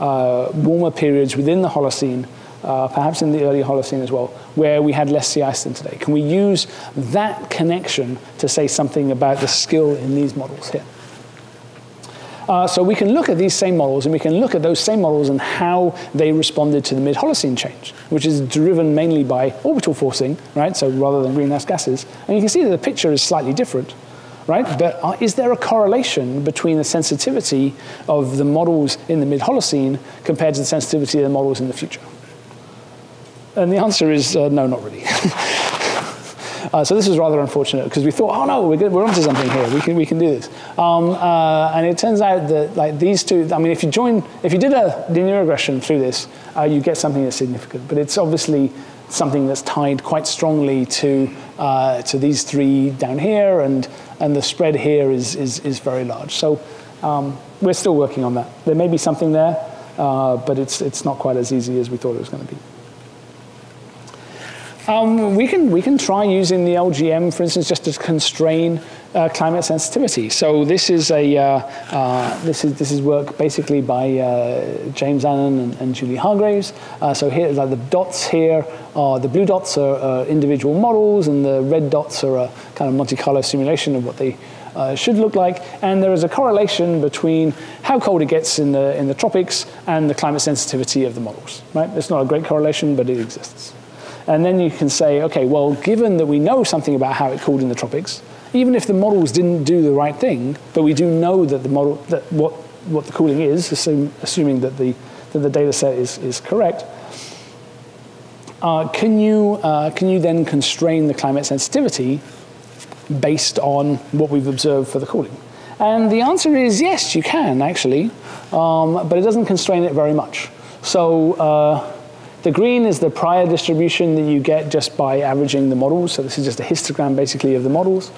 warmer periods within the Holocene, uh, perhaps in the early Holocene as well, where we had less sea ice than today. Can we use that connection to say something about the skill in these models here? Uh, so we can look at these same models and we can look at those same models and how they responded to the mid-Holocene change, which is driven mainly by orbital forcing, right? So rather than greenhouse gases. And you can see that the picture is slightly different, right? But uh, is there a correlation between the sensitivity of the models in the mid-Holocene compared to the sensitivity of the models in the future? And the answer is uh, no, not really. Uh, so this is rather unfortunate because we thought, oh no, we're, good, we're onto something here. We can, we can do this. Um, uh, and it turns out that like these two, I mean, if you join, if you did a linear regression through this, uh, you get something that's significant. But it's obviously something that's tied quite strongly to, uh, to these three down here, and, and the spread here is, is, is very large. So um, we're still working on that. There may be something there, uh, but it's, it's not quite as easy as we thought it was going to be. Um, we, can, we can try using the LGM, for instance, just to constrain uh, climate sensitivity. So this is, a, uh, uh, this, is, this is work basically by uh, James Annan and, and Julie Hargreaves. Uh, so here, like the dots here are, the blue dots are individual models, and the red dots are a kind of Monte Carlo simulation of what they uh, should look like. And there is a correlation between how cold it gets in the, in the tropics and the climate sensitivity of the models. Right? It's not a great correlation, but it exists. And then you can say, okay, well, given that we know something about how it cooled in the tropics, even if the models didn't do the right thing, but we do know that the model that what what the cooling is, assume, assuming that the that the data set is, is correct, uh, can, you, uh, can you then constrain the climate sensitivity based on what we've observed for the cooling? And the answer is yes, you can actually, um, but it doesn't constrain it very much. So uh, the green is the prior distribution that you get just by averaging the models. So this is just a histogram basically of the models.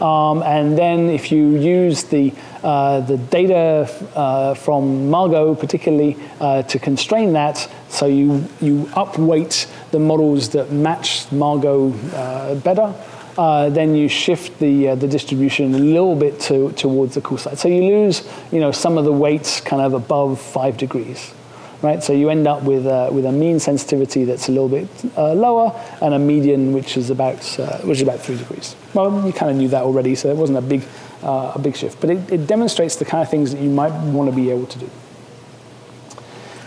Um, and then if you use the, uh, the data uh, from Margo particularly uh, to constrain that, so you, you upweight the models that match Margo uh, better, uh, then you shift the, uh, the distribution a little bit to, towards the cool side. So you lose you know, some of the weights kind of above five degrees right? So you end up with a, with a mean sensitivity that's a little bit uh, lower and a median which is about uh, which is about three degrees. Well, you kind of knew that already, so it wasn't a big uh, a big shift, but it, it demonstrates the kind of things that you might want to be able to do.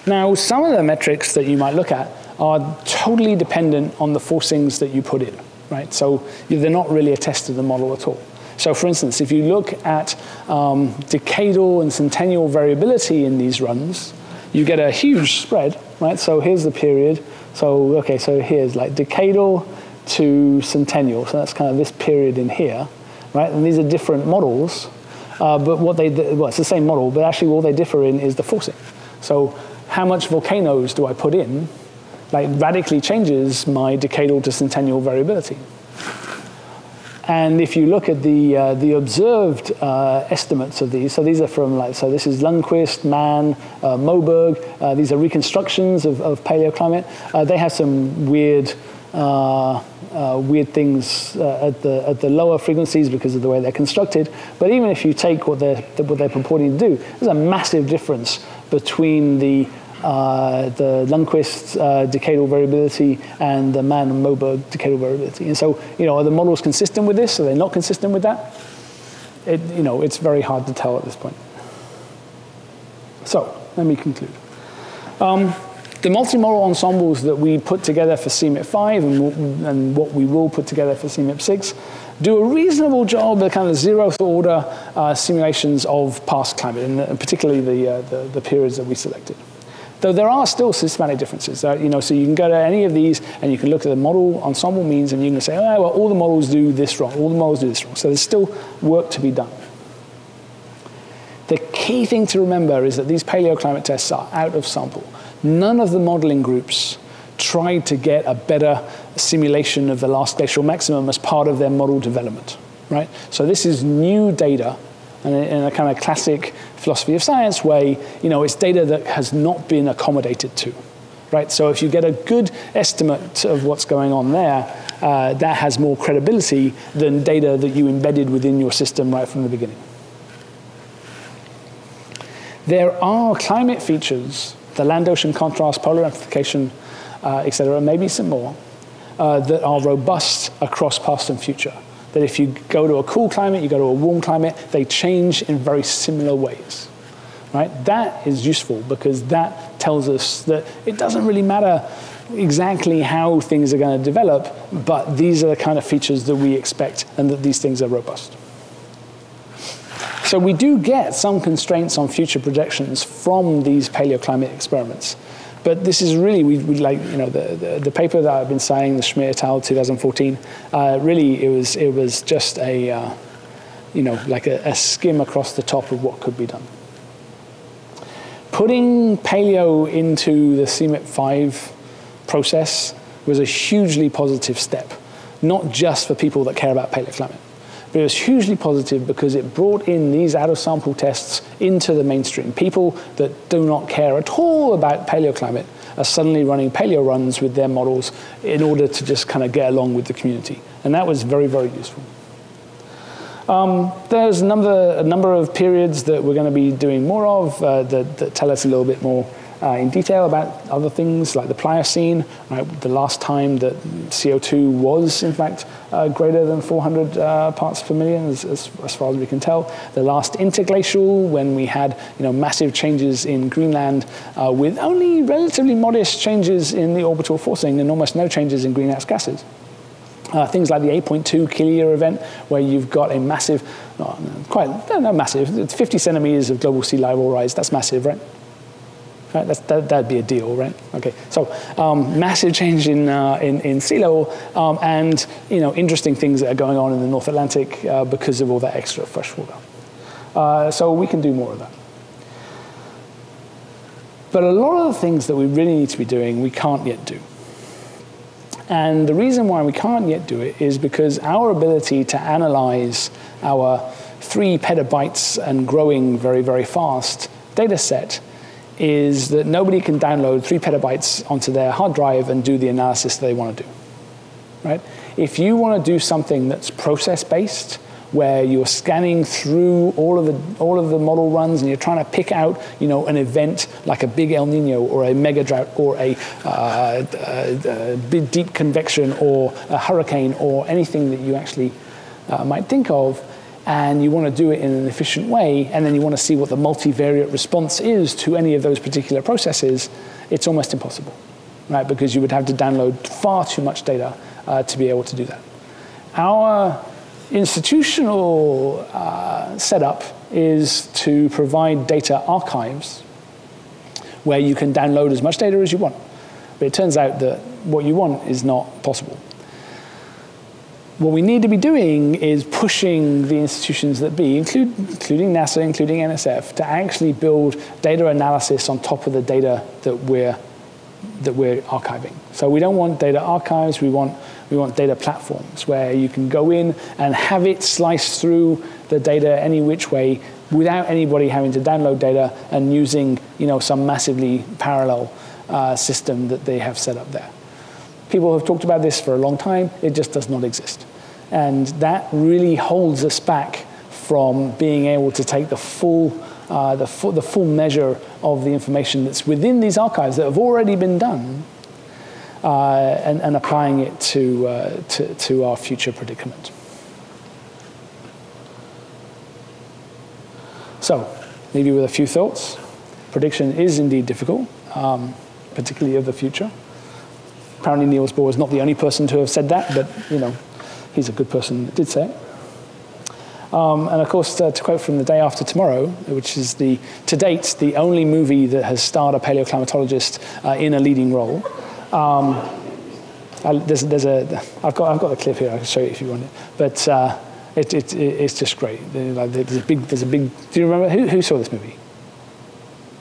Now, some of the metrics that you might look at are totally dependent on the forcings that you put in, right? So they're not really a test of the model at all. So for instance, if you look at um, decadal and centennial variability in these runs, you get a huge spread, right? So here's the period. So, okay, so here's like decadal to centennial. So that's kind of this period in here, right? And these are different models, uh, but what they, well, it's the same model, but actually all they differ in is the forcing. So how much volcanoes do I put in? Like radically changes my decadal to centennial variability. And if you look at the, uh, the observed uh, estimates of these, so these are from like, so this is Ljungqvist, Mann, uh, Moberg, uh, these are reconstructions of, of paleoclimate. Uh, they have some weird, uh, weird things at, the, at the lower frequencies because of the way they're constructed. But even if you take what they're, what they're purporting to do, there's a massive difference between the uh, the Ljungqvist uh, decadal variability and the Mann and Moberg decadal variability. And so, you know, are the models consistent with this? Are they not consistent with that? It, you know, it's very hard to tell at this point. So, let me conclude. Um, the multimodal ensembles that we put together for CMIP 5 and, and, what we will put together for CMIP 6 do a reasonable job of kind of zeroth order uh, simulations of past climate, and particularly the, uh, the, the periods that we selected. Though there are still systematic differences. Uh, you know, so you can go to any of these and you can look at the model ensemble means and you can say, oh, well, all the models do this wrong, all the models do this wrong. So there's still work to be done. The key thing to remember is that these paleoclimate tests are out of sample. None of the modeling groups tried to get a better simulation of the last glacial maximum as part of their model development, right? So this is new data and in a kind of classic philosophy of science way, you know, it's data that has not been accommodated to, right? So if you get a good estimate of what's going on there, uh, that has more credibility than data that you embedded within your system right from the beginning. There are climate features, the land-ocean contrast, polar amplification, uh, et cetera, maybe some more, uh, that are robust across past and future that if you go to a cool climate, you go to a warm climate, they change in very similar ways. Right? That is useful because that tells us that it doesn't really matter exactly how things are going to develop, but these are the kind of features that we expect and that these things are robust. So we do get some constraints on future projections from these paleoclimate experiments. But this is really, we, we like, you know, the, the, the, paper that I've been citing, the Schmidt et al. 2014, uh, really it was, it was just a, uh, you know, like a, a skim across the top of what could be done. Putting paleo into the CMIP5 process was a hugely positive step, not just for people that care about paleoclimate. But it was hugely positive because it brought in these out of sample tests into the mainstream. People that do not care at all about paleoclimate are suddenly running paleo runs with their models in order to just kind of get along with the community. And that was very, very useful. Um, there's a number, a number of periods that we're going to be doing more of uh, that, that tell us a little bit more uh, in detail about other things like the Pliocene, right? the last time that CO2 was, in fact, uh, greater than 400 uh, parts per million, as, as, as, far as we can tell. The last interglacial, when we had you know, massive changes in Greenland uh, with only relatively modest changes in the orbital forcing and almost no changes in greenhouse gases. Uh, things like the 8.2 kiloyear event, where you've got a massive, quite, no, massive, it's 50 centimeters of global sea level rise, that's massive, right? Right? that, would be a deal, right? Okay, so um, massive change in, uh, in, in, sea level um, and you know, interesting things that are going on in the North Atlantic uh, because of all that extra fresh water. Uh, so we can do more of that. But a lot of the things that we really need to be doing, we can't yet do. And the reason why we can't yet do it is because our ability to analyze our three petabytes and growing very, very fast data set is that nobody can download three petabytes onto their hard drive and do the analysis they want to do. Right? If you want to do something that's process-based, where you're scanning through all of the all of the model runs and you're trying to pick out you know an event like a big El Nino or a mega drought or a, uh, uh, big deep convection or a hurricane or anything that you actually uh, might think of and you want to do it in an efficient way, and then you want to see what the multivariate response is to any of those particular processes, it's almost impossible, right? Because you would have to download far too much data uh, to be able to do that. Our institutional uh, setup is to provide data archives where you can download as much data as you want. But it turns out that what you want is not possible what we need to be doing is pushing the institutions that be, include, including NASA, including NSF, to actually build data analysis on top of the data that we're, that we're archiving. So we don't want data archives, we want, we want data platforms where you can go in and have it slice through the data any which way without anybody having to download data and using you know, some massively parallel uh, system that they have set up there. People have talked about this for a long time. It just does not exist. And that really holds us back from being able to take the full, uh, the, full, the full measure of the information that's within these archives that have already been done uh, and, and, applying it to, uh, to, to our future predicament. So, leave you with a few thoughts. Prediction is indeed difficult, um, particularly of the future. Apparently, Niels Bohr is not the only person to have said that, but you know, he's a good person that did say it. Um, and of course, uh, to quote from The Day After Tomorrow, which is the, to date, the only movie that has starred a paleoclimatologist uh, in a leading role. Um, I, there's, there's a, I've got, I've got the clip here, I can show you if you want it. But uh, it, it, it's just great. There's a big, there's a big, do you remember, who, who saw this movie?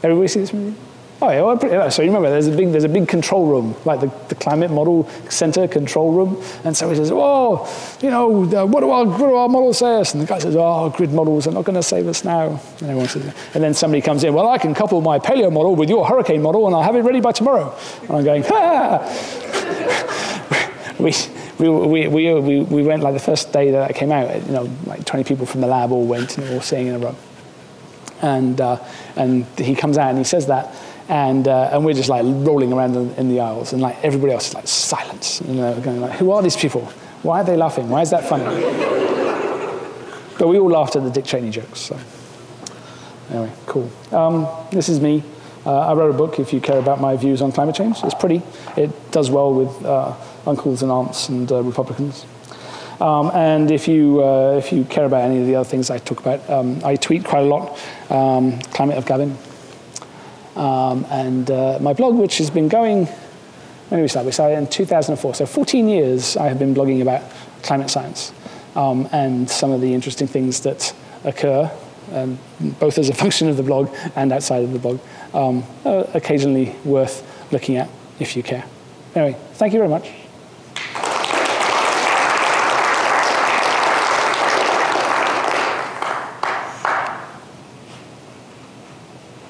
Everybody see this movie? Oh yeah, so you remember there's a big there's a big control room, like the, the climate model center control room, and so he says, "Oh, you know, uh, what do our what do our models say us?" And the guy says, "Oh, grid models are not going to save us now." And everyone says, and then somebody comes in, "Well, I can couple my paleo model with your hurricane model, and I'll have it ready by tomorrow." And I'm going, "Ha!" we, we, we, we, we went like the first day that it came out, you know, like 20 people from the lab all went and all sitting in a row. And, uh, and he comes out and he says that, and, uh, and we're just like rolling around in, in, the aisles, and like everybody else is like silence, you know, going like, who are these people? Why are they laughing? Why is that funny? but we all laughed at the Dick Cheney jokes. So anyway, cool. Um, this is me. Uh, I wrote a book. If you care about my views on climate change, it's pretty. It does well with uh, uncles and aunts and uh, Republicans. Um, and if you, uh, if you care about any of the other things I talk about, um, I tweet quite a lot. Um, climate of Gavin um, and uh, my blog, which has been going, when we start? We started in 2004. So 14 years I have been blogging about climate science um, and some of the interesting things that occur, um, both as a function of the blog and outside of the blog, um, occasionally worth looking at if you care. Anyway, thank you very much.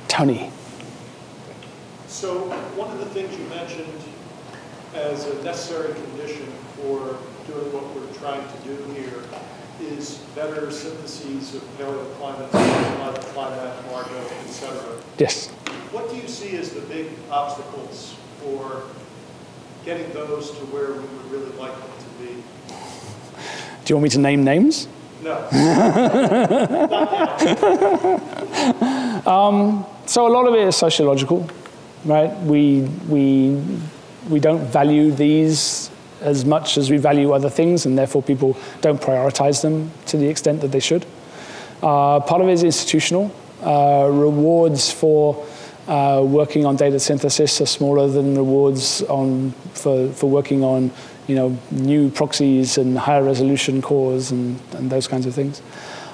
Tony. Necessary condition for doing what we're trying to do here is better syntheses of paleoclimate, climate, climate, Margo, etc. Yes. What do you see as the big obstacles for getting those to where we would really like them to be? Do you want me to name names? No. um, so a lot of it is sociological, right? We, we we don't value these as much as we value other things, and therefore people don't prioritize them to the extent that they should. Uh, part of it is institutional. Uh, rewards for uh, working on data synthesis are smaller than rewards on, for, for working on you know, new proxies and higher resolution cores and, and those kinds of things.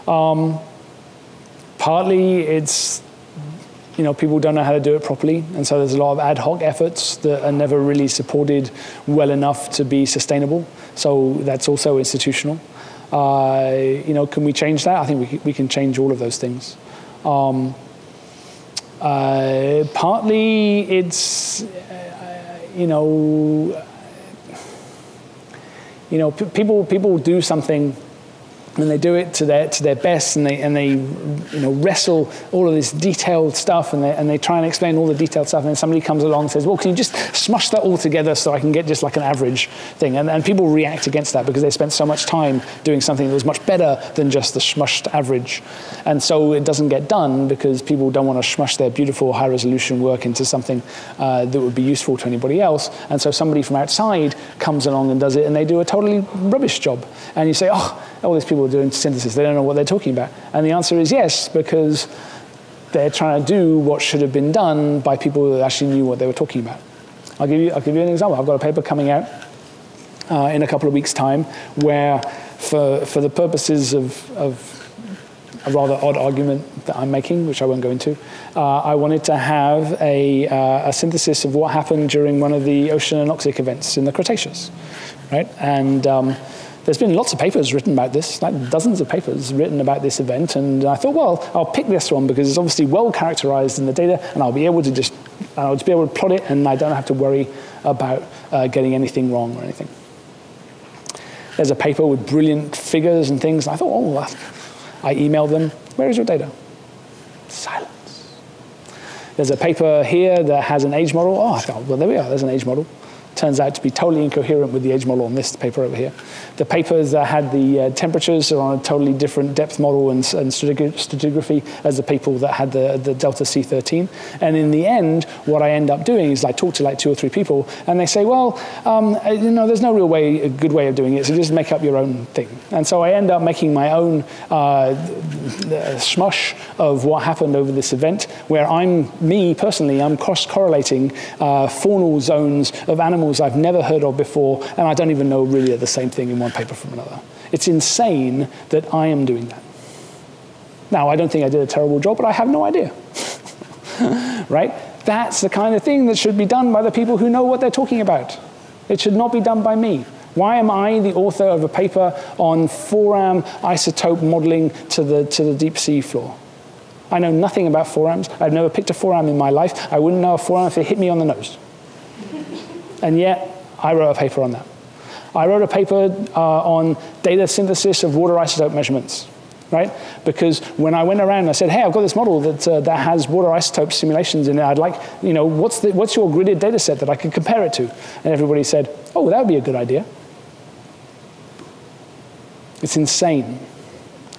Um, partly it's you know, people don't know how to do it properly, and so there's a lot of ad hoc efforts that are never really supported well enough to be sustainable. So that's also institutional. Uh, you know, can we change that? I think we, we can change all of those things. Um, uh, partly it's, uh, you know, you know, people people do something and they do it to their to their best and they and they you know wrestle all of this detailed stuff and they, and they try and explain all the detailed stuff and then somebody comes along and says well can you just smush that all together so I can get just like an average thing? And, and people react against that because they spent so much time doing something that was much better than just the smushed average. And so it doesn't get done because people don't want to smush their beautiful high resolution work into something uh, that would be useful to anybody else. And so somebody from outside comes along and does it and they do a totally rubbish job. And you say oh all these people are doing synthesis, they don't know what they're talking about. And the answer is yes, because they're trying to do what should have been done by people that actually knew what they were talking about. I'll give you, I'll give you an example. I've got a paper coming out uh, in a couple of weeks' time where, for, for the purposes of, of a rather odd argument that I'm making, which I won't go into, uh, I wanted to have a, uh, a synthesis of what happened during one of the ocean anoxic events in the Cretaceous, right? And um, there's been lots of papers written about this, like dozens of papers written about this event, and I thought, well, I'll pick this one because it's obviously well characterized in the data, and I'll be able to just, I'll just be able to plot it, and I don't have to worry about uh, getting anything wrong or anything. There's a paper with brilliant figures and things, and I thought, oh, I emailed them, where is your data? Silence. There's a paper here that has an age model. Oh, I thought, well, there we are, there's an age model turns out to be totally incoherent with the age model on this paper over here. The papers that had the uh, temperatures are on a totally different depth model and, and stratigraphy as the people that had the, the delta C13. And in the end, what I end up doing is I talk to like two or three people, and they say, well, um, uh, you know, there's no real way, a good way of doing it, so just make up your own thing. And so I end up making my own uh, smush of what happened over this event, where I'm, me personally, I'm cross-correlating uh, faunal zones of animals animals I've never heard of before, and I don't even know really are the same thing in one paper from another. It's insane that I am doing that. Now, I don't think I did a terrible job, but I have no idea. right? That's the kind of thing that should be done by the people who know what they're talking about. It should not be done by me. Why am I the author of a paper on foram isotope modeling to the, to the deep sea floor? I know nothing about forams. I've never picked a foram in my life. I wouldn't know a foram if it hit me on the nose. And yet, I wrote a paper on that. I wrote a paper uh, on data synthesis of water isotope measurements, right? Because when I went around and I said, hey, I've got this model that, uh, that has water isotope simulations in it. I'd like, you know, what's, the, what's your gridded data set that I could compare it to? And everybody said, oh, that would be a good idea. It's insane.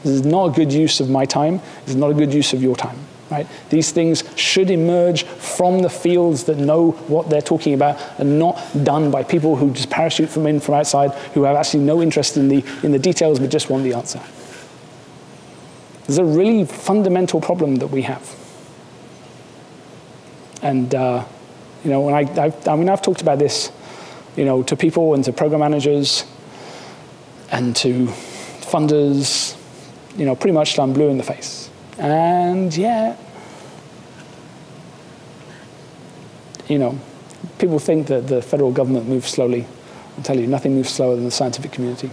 This is not a good use of my time. This is not a good use of your time. Right? These things should emerge from the fields that know what they're talking about and not done by people who just parachute from in from outside who have actually no interest in the, in the details but just want the answer. There's a really fundamental problem that we have. And, uh, you know, when I, I, I mean, I've talked about this, you know, to people and to program managers and to funders, you know, pretty much I'm blue in the face. And yet, you know, people think that the federal government moves slowly. I'll tell you, nothing moves slower than the scientific community.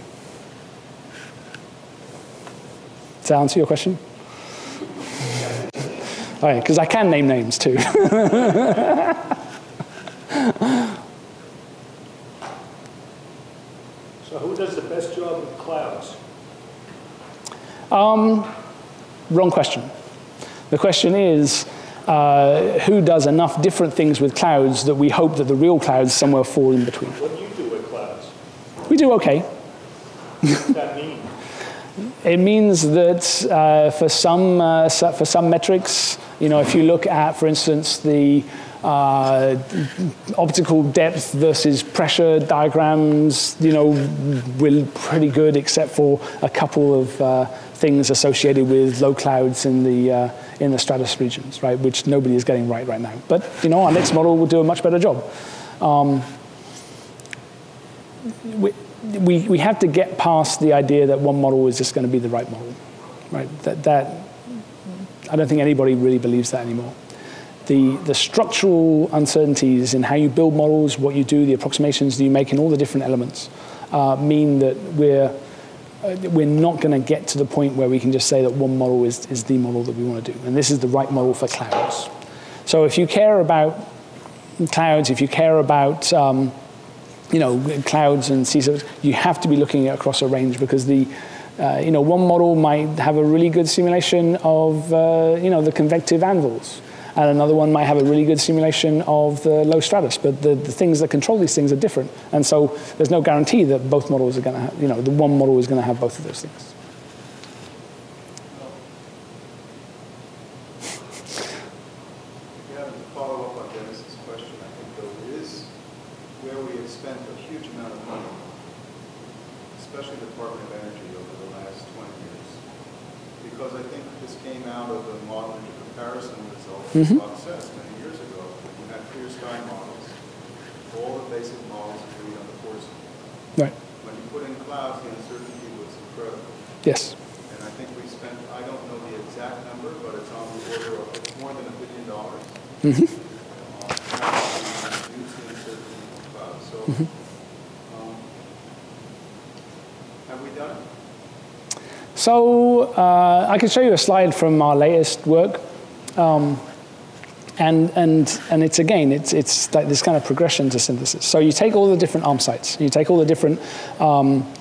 Does that answer your question? All right, because I can name names too. so who does the best job with clouds? Um, Wrong question. The question is, uh, who does enough different things with clouds that we hope that the real clouds somewhere fall in between? What do you do with clouds? We do okay. What does that mean? it means that uh, for, some, uh, for some metrics, you know, if you look at, for instance, the uh, optical depth versus pressure diagrams, you know, we're pretty good except for a couple of uh, things associated with low clouds in the, uh, in the stratus regions, right, which nobody is getting right right now. But, you know, our next model will do a much better job. Um, we, we, we have to get past the idea that one model is just going to be the right model, right? That, that, I don't think anybody really believes that anymore. The, the structural uncertainties in how you build models, what you do, the approximations that you make in all the different elements uh, mean that we're, we're not going to get to the point where we can just say that one model is, is the model that we want to do. And this is the right model for clouds. So if you care about clouds, if you care about um, you know, clouds and CISOs, you have to be looking across a range because the, uh, you know, one model might have a really good simulation of, uh, you know, the convective anvils. And another one might have a really good simulation of the low stratus, but the, the things that control these things are different. And so there's no guarantee that both models are going to have, you know, the one model is going to have both of those things. mm-hmm. success many years ago. You had clear sky models. All the basic models agreed on the force. Right. When you put in clouds, the uncertainty was incredible. Yes. And I think we spent, I don't know the exact number, but it's on the order of it's more than a billion dollars. Mm-hmm. So, mm-hmm. um, have we done it? So uh, I can show you a slide from our latest work. Um, and, and, and it's again, it's, it's like this kind of progression to synthesis. So you take all the different ARM sites, you take all the different um,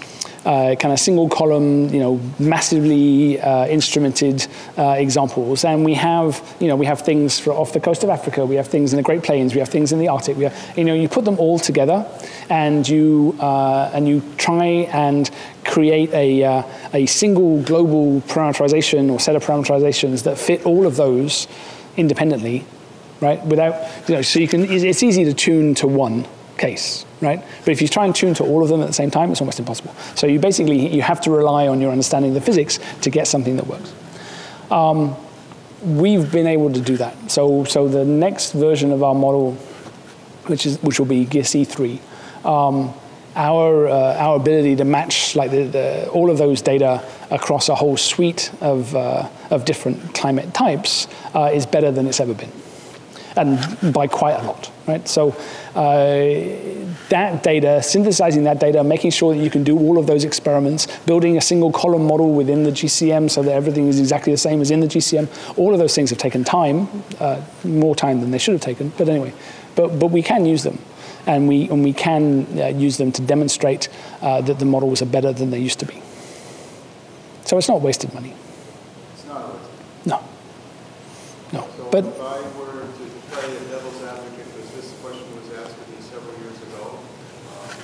uh, kind of single column, you know, massively uh, instrumented uh, examples. And we have, you know, we have things for off the coast of Africa, we have things in the Great Plains, we have things in the Arctic. We have, you know, you put them all together and you, uh, and you try and create a, uh, a single global parameterization or set of parameterizations that fit all of those independently right? Without, you know, so you can, it's easy to tune to one case, right? But if you try and tune to all of them at the same time, it's almost impossible. So you basically, you have to rely on your understanding of the physics to get something that works. Um, we've been able to do that. So, so the next version of our model, which, is, which will be GISS 3 um, our, uh, our ability to match like the, the, all of those data across a whole suite of, uh, of different climate types uh, is better than it's ever been and by quite a lot, right? So uh, that data, synthesizing that data, making sure that you can do all of those experiments, building a single column model within the GCM so that everything is exactly the same as in the GCM, all of those things have taken time, uh, more time than they should have taken, but anyway, but, but we can use them. And we, and we can uh, use them to demonstrate uh, that the models are better than they used to be. So it's not wasted money. It's not wasted. No. No. So but play a devil's advocate because this question was asked of me several years ago um,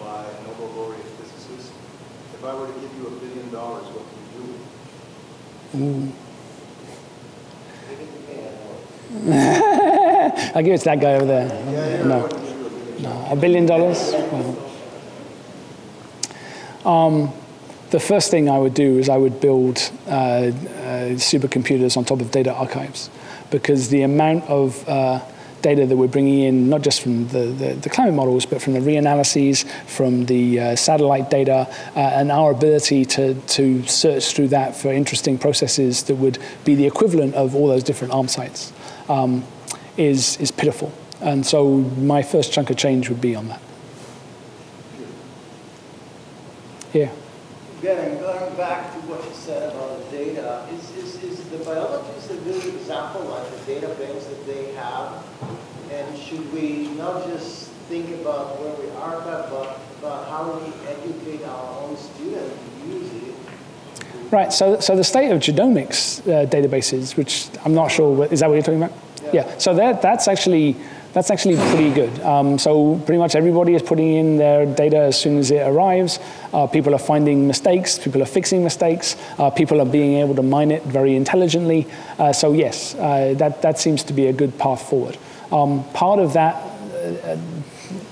by a Nobel laureate physicist. If I were to give you a billion dollars, what would you do it? I'll give it to that guy over there. Yeah, no. no. A billion dollars? Um, the first thing I would do is I would build uh, uh, supercomputers on top of data archives because the amount of uh, data that we're bringing in, not just from the, the, the, climate models, but from the reanalyses, from the uh, satellite data, uh, and our ability to, to search through that for interesting processes that would be the equivalent of all those different ARM sites, um, is, is pitiful. And so my first chunk of change would be on that. Yeah. Again, going back to what you said about the data, is, is, is the biologist a good example, like the data banks that they have? And should we not just think about where we are, but about how we educate our own students to use it? Right, so, so the state of genomics uh, databases, which I'm not sure, is that what you're talking about? Yeah, yeah. so that, that's actually that's actually pretty good. Um, so pretty much everybody is putting in their data as soon as it arrives. Uh, people are finding mistakes. People are fixing mistakes. Uh, people are being able to mine it very intelligently. Uh, so yes, uh, that, that seems to be a good path forward. Um, part of that uh,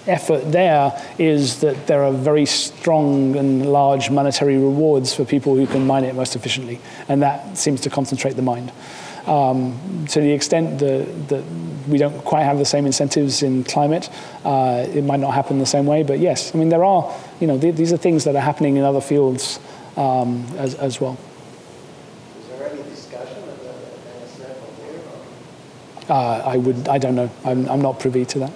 effort there is that there are very strong and large monetary rewards for people who can mine it most efficiently, and that seems to concentrate the mind. Um, to the extent that, that we don't quite have the same incentives in climate, uh, it might not happen the same way. But yes, I mean there are, you know, th- these are things that are happening in other fields um, as, as well. Is there any discussion of the NSF over there? Uh, Uh, I would, I don't know. I'm, I'm not privy to that.